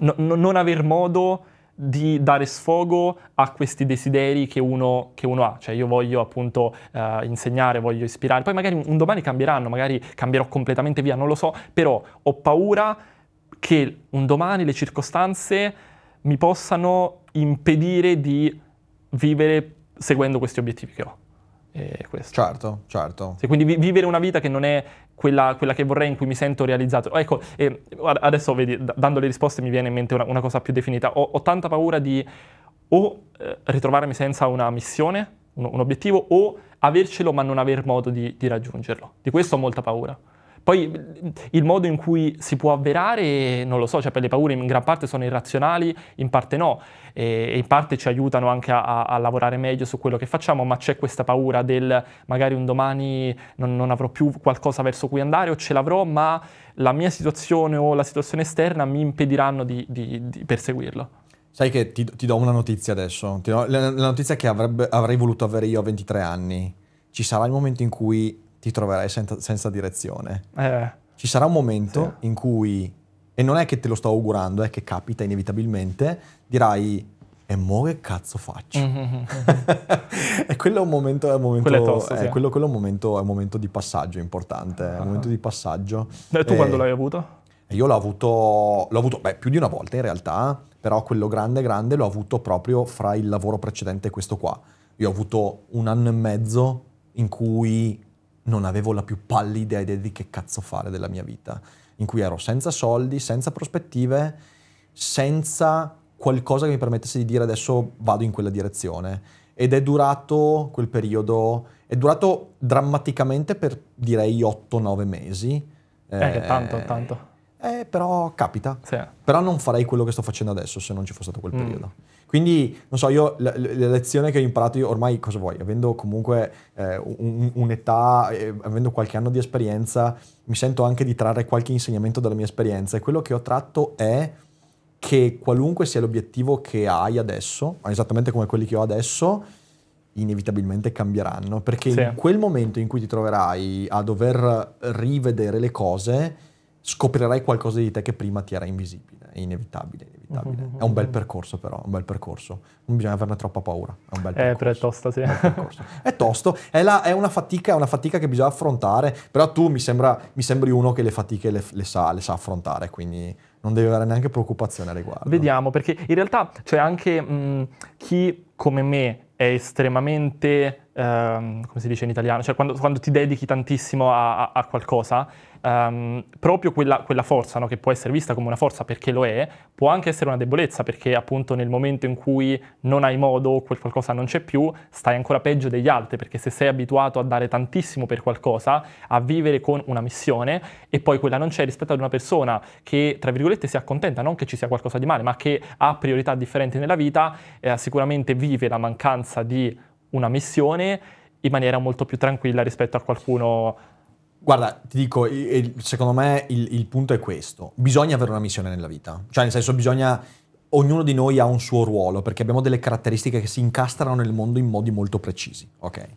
no, non aver modo di dare sfogo a questi desideri che uno, che uno ha. Cioè io voglio appunto uh, insegnare, voglio ispirare, poi magari un domani cambieranno, magari cambierò completamente via, non lo so, però ho paura che un domani le circostanze mi possano impedire di vivere seguendo questi obiettivi che ho. Certo, certo. Sì, quindi vi- vivere una vita che non è quella, quella, che vorrei, in cui mi sento realizzato. Ecco, eh, adesso vedi, d- dando le risposte mi viene in mente una, una cosa più definita. Ho, ho, tanta paura di o eh, ritrovarmi senza una missione, un, un, obiettivo, o avercelo ma non aver modo di, di raggiungerlo. Di questo ho molta paura. Poi il modo in cui si può avverare, non lo so, cioè per le paure in gran parte sono irrazionali, in parte no, e in parte ci aiutano anche a, a lavorare meglio su quello che facciamo, ma c'è questa paura del magari un domani non, non avrò più qualcosa verso cui andare o ce l'avrò, ma la mia situazione o la situazione esterna mi impediranno di, di, di perseguirlo. Sai che ti, ti, do una notizia adesso, do, la, la, notizia che avrebbe, avrei voluto avere io a 23 anni. Ci sarà il momento in cui ti troverai senza, senza direzione. Eh, Ci sarà un momento sì. in cui, e non è che te lo sto augurando, è che capita inevitabilmente, dirai, e mo che cazzo faccio? Mm-hmm. e quello è un momento, è un momento, quello è, tosto, eh, sì. quello, quello è un momento, è un momento di passaggio importante, è un momento di passaggio. E tu e, quando l'hai avuto? Io l'ho avuto, l'ho avuto beh, più di una volta in realtà, però quello grande grande l'ho avuto proprio fra il lavoro precedente e questo qua. Io ho avuto un anno e mezzo in cui non avevo la più pallida idea di che cazzo fare della mia vita, in cui ero senza soldi, senza prospettive, senza qualcosa che mi permettesse di dire adesso vado in quella direzione. Ed è durato quel periodo, è durato drammaticamente per direi 8-9 mesi. Eh, eh, tanto, tanto. Eh, però capita. Sì. Però non farei quello che sto facendo adesso se non ci fosse stato quel mm. Quindi, non so, io la, la, lezione che ho imparato io ormai, cosa vuoi, avendo comunque eh, un, un'età, eh, avendo qualche anno di esperienza, mi sento anche di trarre qualche insegnamento dalla mia esperienza. E quello che ho tratto è che qualunque sia l'obiettivo che hai adesso, esattamente come quelli che ho adesso, inevitabilmente cambieranno, perché sì. in quel momento in cui ti troverai a dover rivedere le cose, scoprirai qualcosa di te che prima ti era invisibile, è inevitabile, inevitabile. Uh-huh. È un bel percorso però, un bel percorso. Non bisogna averne troppa paura, è un bel percorso. Eh, però è tosto, sì. È, tosto, è, la, è, una fatica, è una fatica che bisogna affrontare, però tu mi, sembra, mi sembri uno che le fatiche le, le, sa, le sa affrontare, quindi non devi avere neanche preoccupazione a riguardo. Vediamo, perché in realtà c'è anche mh, chi come me è estremamente, ehm, come si dice in italiano, cioè quando, quando ti dedichi tantissimo a, a, a qualcosa, um, proprio quella, quella forza, no, che può essere vista come una forza perché lo è, può anche essere una debolezza perché appunto nel momento in cui non hai modo, quel qualcosa non c'è più, stai ancora peggio degli altri perché se sei abituato a dare tantissimo per qualcosa, a vivere con una missione e poi quella non c'è rispetto ad una persona che tra virgolette si accontenta, non che ci sia qualcosa di male, ma che ha priorità differenti nella vita, eh, sicuramente vive la mancanza di una missione in maniera molto più tranquilla rispetto a qualcuno Guarda, ti dico, secondo me il, il, punto è questo. Bisogna avere una missione nella vita. Cioè, nel senso, bisogna... ognuno di noi ha un suo ruolo, perché abbiamo delle caratteristiche che si incastrano nel mondo in modi molto precisi, ok?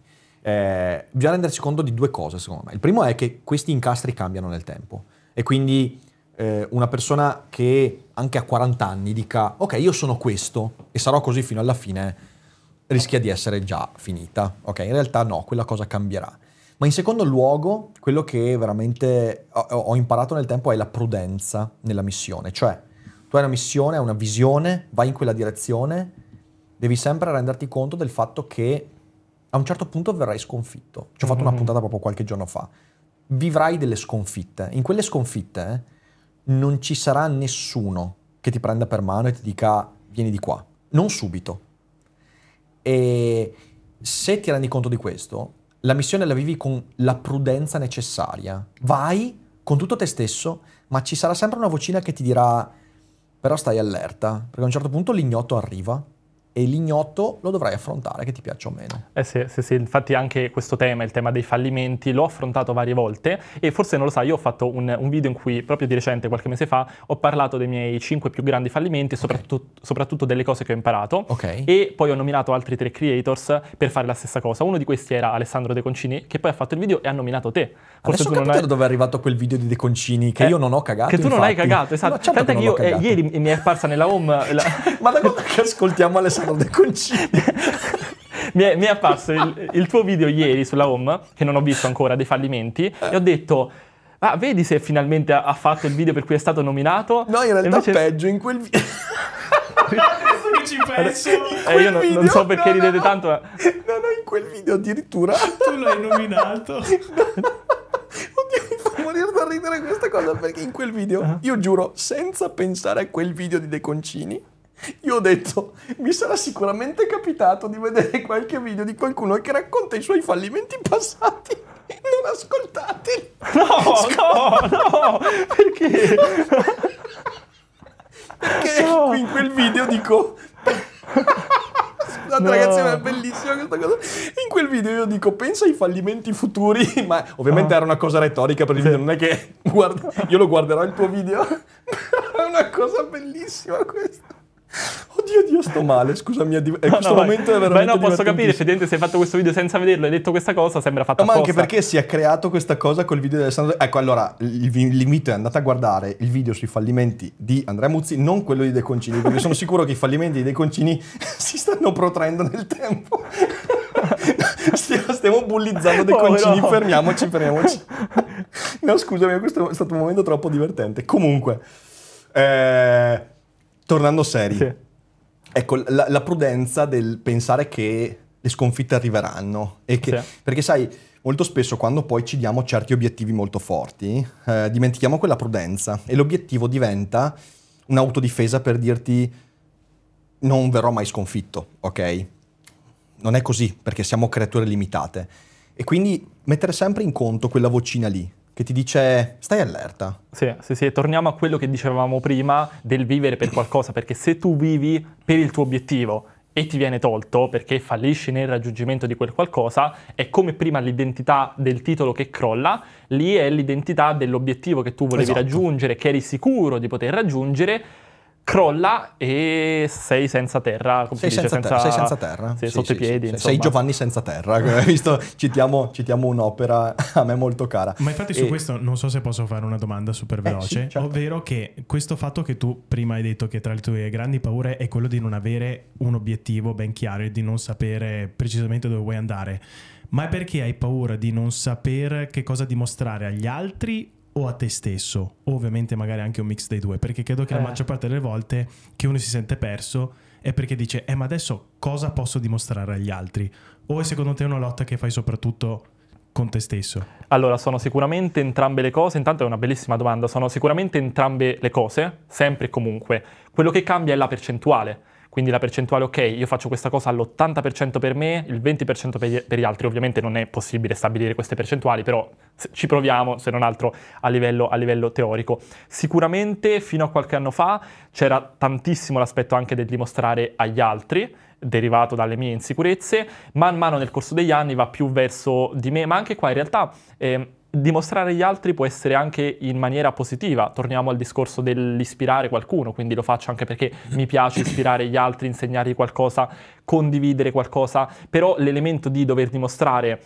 Eh, bisogna rendersi conto di due cose, secondo me. Il primo è che questi incastri cambiano nel tempo e quindi eh, una persona che anche a 40 anni dica ok, io sono questo e sarò così fino alla fine, rischia di essere già finita, ok? In realtà no, quella cosa cambierà. Ma in secondo luogo, quello che veramente ho, imparato nel tempo è la prudenza nella missione, cioè tu hai una missione, hai una visione, vai in quella direzione, devi sempre renderti conto del fatto che a un certo punto verrai sconfitto. Ci ho fatto una Mhm. puntata proprio qualche giorno fa. Vivrai delle sconfitte. In quelle sconfitte eh, non ci sarà nessuno che ti prenda per mano e ti dica vieni di qua. Non subito. E se ti rendi conto di questo, la missione la vivi con la prudenza necessaria. Vai con tutto te stesso, ma ci sarà sempre una vocina che ti dirà però stai allerta, perché a un certo punto l'ignoto arriva e l'ignoto lo dovrai affrontare, che ti piaccia o meno. Eh sì, sì, sì, infatti anche questo tema, il tema dei fallimenti, l'ho affrontato varie volte e forse non lo sai, io ho fatto un, un video in cui proprio di recente, qualche mese fa, ho parlato dei miei cinque più grandi fallimenti e soprattutto, soprattutto delle cose che ho imparato. Ok. E poi ho nominato altri tre creators per fare la stessa cosa. Uno di questi era Alessandro De Concini, che poi ha fatto il video e ha nominato te. Adesso ho capito hai- da dove è arrivato quel video di De Concini, che Eh, io non ho cagato. Che tu non hai infatti. cagato, esatto. No, certo Tant'è che che io eh, ieri mi è apparsa nella home... la- Ma da quando che ascoltiamo Alessandro De Concini? mi, è, mi è apparso il, il tuo video ieri sulla home, che non ho visto ancora, dei fallimenti, e ho detto... Ah, vedi se finalmente ha, fatto il video per cui è stato nominato? No, in realtà invece- peggio, in quel video... Ci penso, Eh, io non, non so perché ridete tanto, ma... No, no, in quel video addirittura... tu l'hai nominato. Oddio, mi fa morire da ridere questa cosa perché in quel video, io giuro, senza pensare a quel video di De Concini, io ho detto, mi sarà sicuramente capitato di vedere qualche video di qualcuno che racconta i suoi fallimenti passati. Non ascoltateli. No, no, no, perché? Perché No. in quel video dico... Scusate No. ragazzi, ma è bellissima questa cosa. In quel video io dico, pensa ai fallimenti futuri, ma ovviamente Ah. era una cosa retorica per il video, non è che guarda, io lo guarderò il tuo video, è una cosa bellissima questa. Oddio, Dio, sto male, scusami, è di- eh, No, questo no, vai. momento è Beh, veramente no, posso capire, effettivamente se hai fatto questo video senza vederlo e hai detto questa cosa, sembra fatta No, ma anche perché si è creato questa cosa col video di Alessandro. Ecco, allora, l'invito è andate a guardare il video sui fallimenti di Andrea Muzzi, non quello di De Concini, perché sono sicuro che i fallimenti di De Concini si stanno protraendo nel tempo. Stiamo, stiamo bullizzando De Povero. Concini, fermiamoci, fermiamoci. No, scusami, questo è stato un momento troppo divertente. Comunque, eh, tornando seri. Sì. Ecco, la, la prudenza del pensare che le sconfitte arriveranno. E che, Sì. Perché sai, molto spesso quando poi ci diamo certi obiettivi molto forti, eh, dimentichiamo quella prudenza e l'obiettivo diventa un'autodifesa per dirti non verrò mai sconfitto, ok? Non è così, perché siamo creature limitate. E quindi mettere sempre in conto quella vocina lì, che ti dice stai allerta. Sì, sì, sì, torniamo a quello che dicevamo prima del vivere per qualcosa, perché se tu vivi per il tuo obiettivo e ti viene tolto perché fallisci nel raggiungimento di quel qualcosa, è come prima l'identità del titolo che crolla, lì è l'identità dell'obiettivo che tu volevi Esatto. raggiungere, che eri sicuro di poter raggiungere, crolla e sei senza terra, come Sei si dice, senza, terra, sei senza terra. Sì, Sì, sotto sì, i piedi, sì. Sei Giovanni senza terra. Hai visto? Citiamo, citiamo un'opera a me molto cara. Ma infatti su E- questo non so se posso fare una domanda super veloce, sì, certo. ovvero che questo fatto che tu prima hai detto che tra le tue grandi paure è quello di non avere un obiettivo ben chiaro e di non sapere precisamente dove vuoi andare, ma è perché hai paura di non sapere che cosa dimostrare agli altri o a te stesso, o ovviamente magari anche un mix dei due, perché credo che la Eh. maggior parte delle volte che uno si sente perso è perché dice, eh ma adesso cosa posso dimostrare agli altri? O è secondo te una lotta che fai soprattutto con te stesso? Allora, sono sicuramente entrambe le cose. Intanto è una bellissima domanda. Sono sicuramente entrambe le cose, sempre e comunque. Quello che cambia è la percentuale. Quindi la percentuale, ok, io faccio questa cosa all'80% per me, il 20% per gli, altri. Ovviamente non è possibile stabilire queste percentuali, però ci proviamo, se non altro, a livello, a livello teorico. Sicuramente fino a qualche anno fa c'era tantissimo l'aspetto anche del dimostrare agli altri, derivato dalle mie insicurezze. Man mano nel corso degli anni va più verso di me, ma anche qua in realtà... ehm, dimostrare agli altri può essere anche in maniera positiva. Torniamo al discorso dell'ispirare qualcuno, quindi lo faccio anche perché mi piace ispirare gli altri, insegnargli qualcosa, condividere qualcosa, però l'elemento di dover dimostrare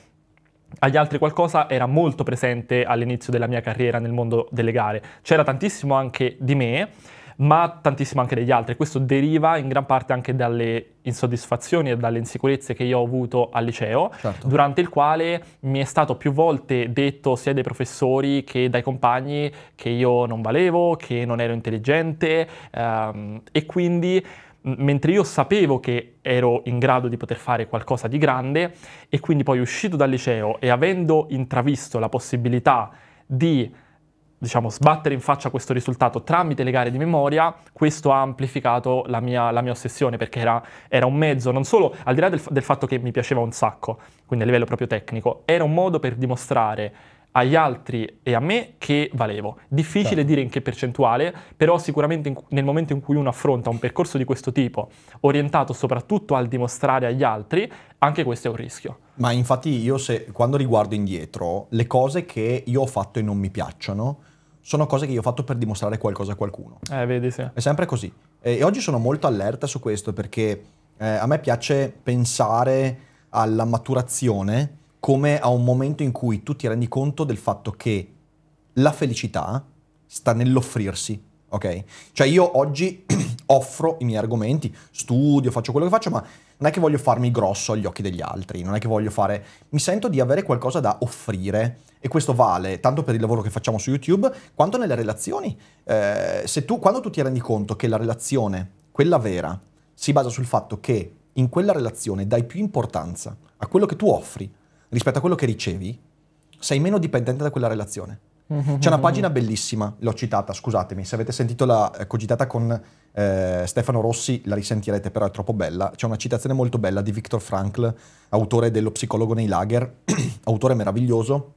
agli altri qualcosa era molto presente all'inizio della mia carriera nel mondo delle gare. C'era tantissimo anche di me, ma tantissimo anche degli altri. Questo deriva in gran parte anche dalle insoddisfazioni e dalle insicurezze che io ho avuto al liceo, Certo. durante il quale mi è stato più volte detto sia dai professori che dai compagni che io non valevo, che non ero intelligente ehm, e quindi mentre io sapevo che ero in grado di poter fare qualcosa di grande e quindi poi uscito dal liceo e avendo intravisto la possibilità di diciamo, sbattere in faccia questo risultato tramite le gare di memoria, questo ha amplificato la mia, la mia ossessione perché era, era un mezzo, non solo al di là del, del fatto che mi piaceva un sacco, quindi a livello proprio tecnico, era un modo per dimostrare agli altri e a me che valevo. Difficile Certo. dire in che percentuale, però sicuramente in nel momento in cui uno affronta un percorso di questo tipo, orientato soprattutto al dimostrare agli altri, anche questo è un rischio. Ma infatti io se, quando riguardo indietro, le cose che io ho fatto e non mi piacciono sono cose che io ho fatto per dimostrare qualcosa a qualcuno. Eh, vedi, sì. È sempre così. E oggi sono molto allerta su questo perché eh, a me piace pensare alla maturazione come a un momento in cui tu ti rendi conto del fatto che la felicità sta nell'offrirsi, ok? Cioè io oggi offro i miei argomenti, studio, faccio quello che faccio, ma non è che voglio farmi grosso agli occhi degli altri, non è che voglio fare... Mi sento di avere qualcosa da offrire e questo vale tanto per il lavoro che facciamo su YouTube quanto nelle relazioni. Eh, se tu, quando tu ti rendi conto che la relazione, quella vera, si basa sul fatto che in quella relazione dai più importanza a quello che tu offri rispetto a quello che ricevi, sei meno dipendente da quella relazione. C'è una pagina bellissima, l'ho citata, scusatemi, se avete sentito la eh, cogitata con eh, Stefano Rossi la risentirete, però è troppo bella. C'è una citazione molto bella di Viktor Frankl, autore dello psicologo nei lager, autore meraviglioso,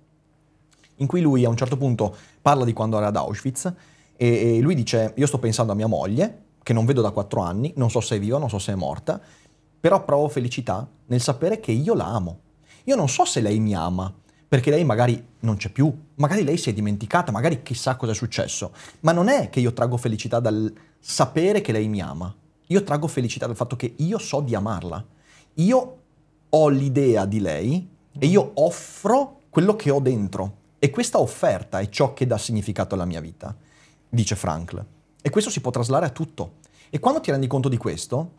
in cui lui a un certo punto parla di quando era ad Auschwitz e, e lui dice io sto pensando a mia moglie, che non vedo da quattro anni, non so se è viva, non so se è morta, però provo felicità nel sapere che io la amo. Io non so se lei mi ama, perché lei magari non c'è più, magari lei si è dimenticata, magari chissà cosa è successo, ma non è che io traggo felicità dal sapere che lei mi ama, io traggo felicità dal fatto che io so di amarla, io ho l'idea di lei e io offro quello che ho dentro e questa offerta è ciò che dà significato alla mia vita, dice Frankl. E questo si può traslare a tutto. E quando ti rendi conto di questo,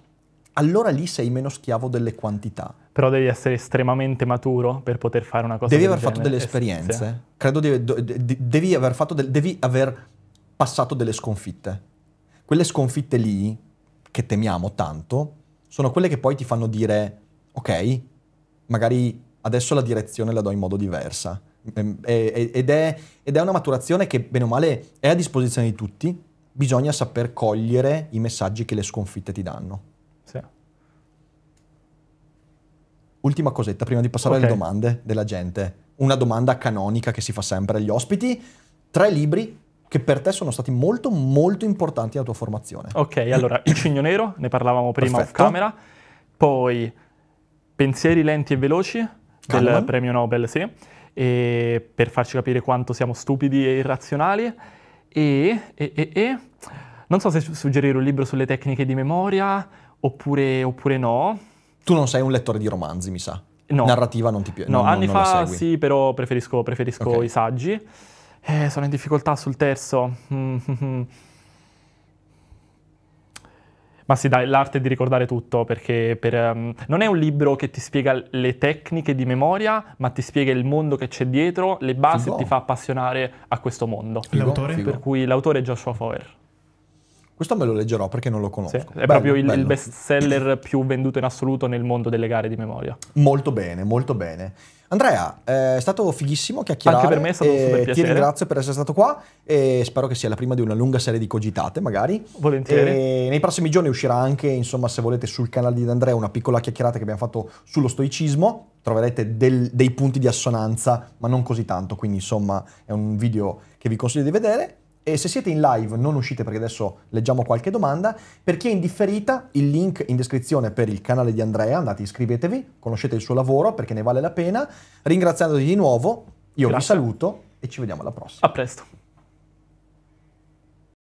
allora lì sei meno schiavo delle quantità. Però devi essere estremamente maturo per poter fare una cosa Devi del aver fatto genere. delle esperienze. sì. Credo devi, do- de- devi aver fatto del- devi aver passato delle sconfitte. Quelle sconfitte lì, che temiamo tanto, sono quelle che poi ti fanno dire, ok, magari adesso la direzione la do in modo diversa. Ehm, Ed è, ed è una maturazione che, bene o male, è a disposizione di tutti. Bisogna saper cogliere i messaggi che le sconfitte ti danno. Sì. Ultima cosetta, prima di passare Ok. alle domande della gente. Una domanda canonica che si fa sempre agli ospiti. Tre libri che per te sono stati molto, molto importanti nella tua formazione. Ok, allora il cigno nero, ne parlavamo prima off Perfetto. camera, poi Pensieri lenti e veloci del Kahneman. premio Nobel, sì, e per farci capire quanto siamo stupidi e irrazionali. E, e, e, e non so se suggerire un libro sulle tecniche di memoria oppure, oppure no. Tu non sei un lettore di romanzi, mi sa. No. Narrativa non ti piace. No, non- anni non fa segui. sì, però preferisco, preferisco Ok. i saggi. Eh, sono in difficoltà sul terzo. Ma sì, dai, l'arte di ricordare tutto, perché per, ehm, non è un libro che ti spiega le tecniche di memoria, ma ti spiega il mondo che c'è dietro, le basi Figo. e ti fa appassionare a questo mondo. Figo, L'autore? figo. Per cui l'autore è Joshua Foer. Questo me lo leggerò perché non lo Sì, conosco. è Bello, proprio il, bello. best seller più venduto in assoluto nel mondo delle gare di memoria. Molto bene, molto bene. Andrea, eh, è stato fighissimo chiacchierare. Anche per me è stato un super Ti piacere. ringrazio per essere stato qua e spero che sia la prima di una lunga serie di cogitate, magari. Volentieri. E nei prossimi giorni uscirà anche, insomma, se volete, sul canale di Andrea una piccola chiacchierata che abbiamo fatto sullo stoicismo. Troverete del- dei punti di assonanza, ma non così tanto. Quindi, insomma, è un video che vi consiglio di vedere. E se siete in live, non uscite perché adesso leggiamo qualche domanda. Per chi è in differita, il link in descrizione per il canale di Andrea, andate iscrivetevi, conoscete il suo lavoro perché ne vale la pena. Ringraziandoti di nuovo, Io Grazie. vi saluto e ci vediamo alla prossima. A presto.